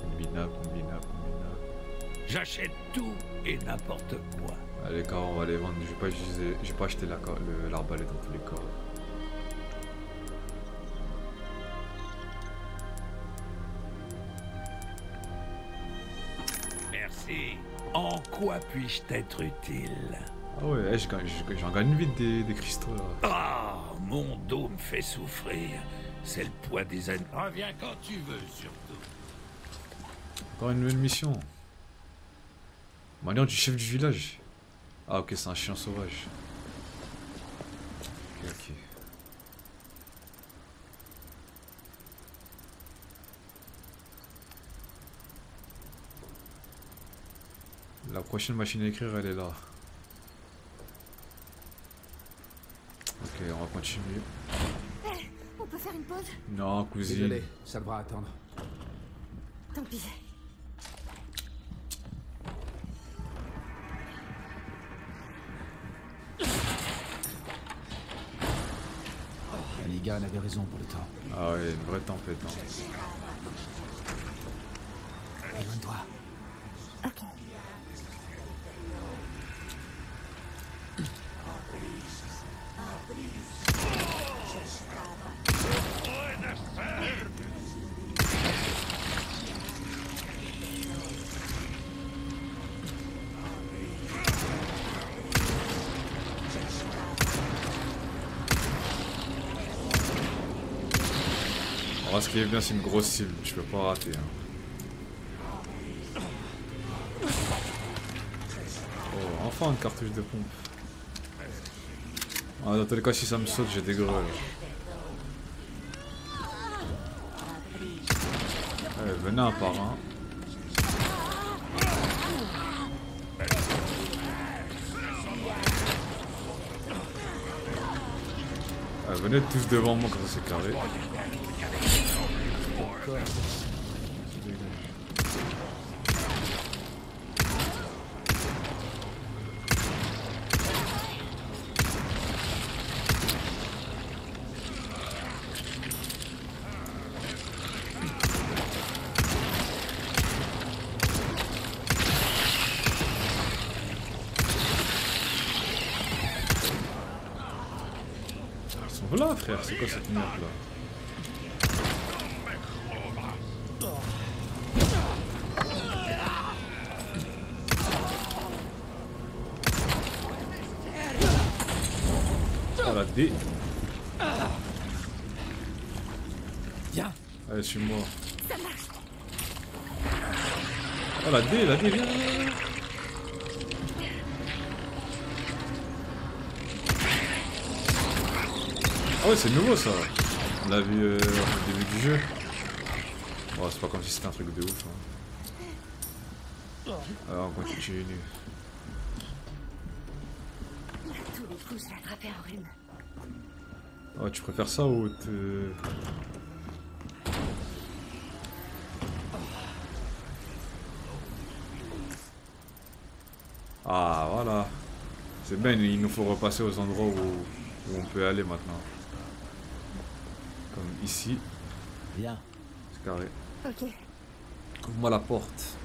Combina, combina, combina. J'achète tout et n'importe quoi. Allez, car on va les vendre. Je vais pas pas la le- l'arbalète dans tous les cas. Puis-je t'être utile Ah ouais, eh, j'en gagne vite des, des cristaux là. Ah, mon dos me fait souffrir. C'est le poids des années. Reviens quand tu veux, surtout. Encore une nouvelle mission. Manière du chef du village. Ah ok, c'est un chien sauvage. Ok, ok. La prochaine machine à écrire, elle est là. Ok, on va continuer. On peut faire une pause? Non, cousine. Désolé, ça devra attendre. Tant pis. La Liga avait raison pour le temps. Ah ouais, une vraie tempête. Hein. Éloigne-toi. Ok. Bien, c'est une grosse cible. Tu peux pas rater. Hein. Oh, enfin une cartouche de pompe. Ah, dans tous les cas, si ça me saute, j'ai des greux. là. Ouais, venez un par un. Venez tous devant moi quand c'est carré. Ils sont là, frère. C'est quoi cette merde là D. Viens Allez, suis-moi. Ça marche. Oh la D, la D, viens, viens, viens. Ah ouais, c'est nouveau ça. On l'a vu euh, au début du jeu. Bon, c'est pas comme si c'était un truc de ouf. Hein. Alors, on continue. À tous les coups, je l'ai attrapé un rhume. Oh, tu préfères ça ou te... Ah, voilà. C'est bien, il nous faut repasser aux endroits où, où on peut aller maintenant. Comme ici, Viens. c'est carré. Ok. Ouvre-moi la porte.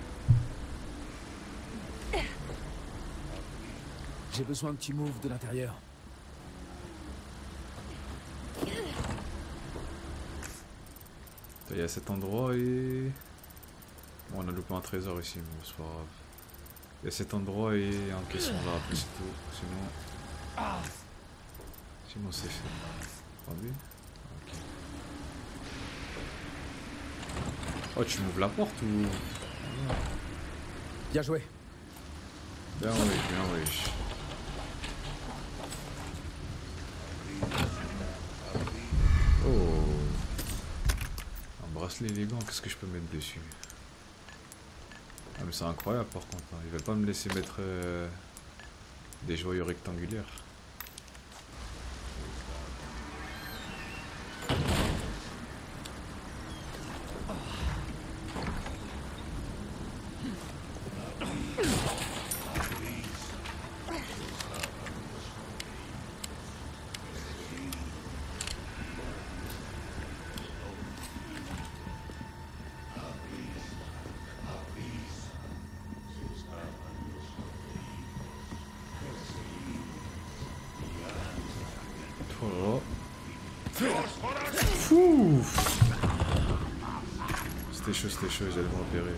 J'ai besoin que tu m'ouvres de l'intérieur. Il y a cet endroit et... Bon, on a loupé un trésor ici, mais bon, c'est pas grave. Il y a cet endroit et un caisson là, après c'est tout. Sinon... Sinon c'est fait. Pas vu? Oh, tu m'ouvres la porte ou... Bien joué. Bien oui, bien oui. Oh. Un bracelet élégant, qu'est-ce que je peux mettre dessus? Ah mais c'est incroyable par contre, hein. il va pas me laisser mettre euh, des joyaux rectangulaires. C'était chaud, c'était chaud, j'allais me repérer.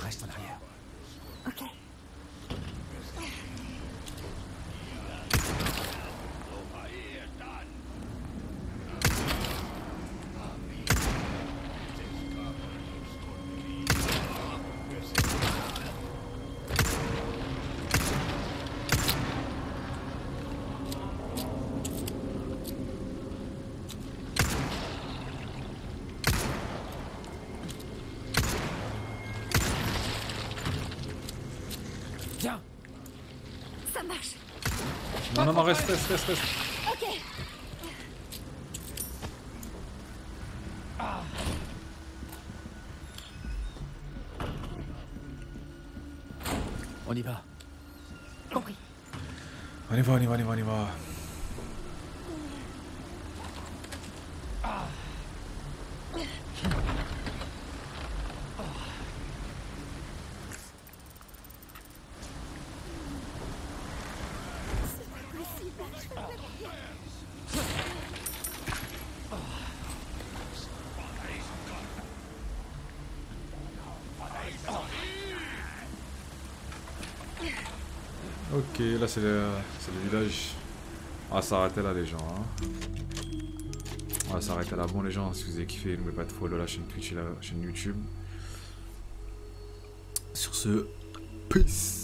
Reste en arrière. Ok. Viens Ça marche. Non, non, reste, reste, reste, reste. Ok. On y va. Compris. On y va, on y va, on y va, on y va. C'est le, le village. On va s'arrêter là les gens. Hein. On va s'arrêter là. Bon les gens, si vous avez kiffé, n'oubliez pas de follow la chaîne Twitch et la chaîne YouTube. Sur ce, peace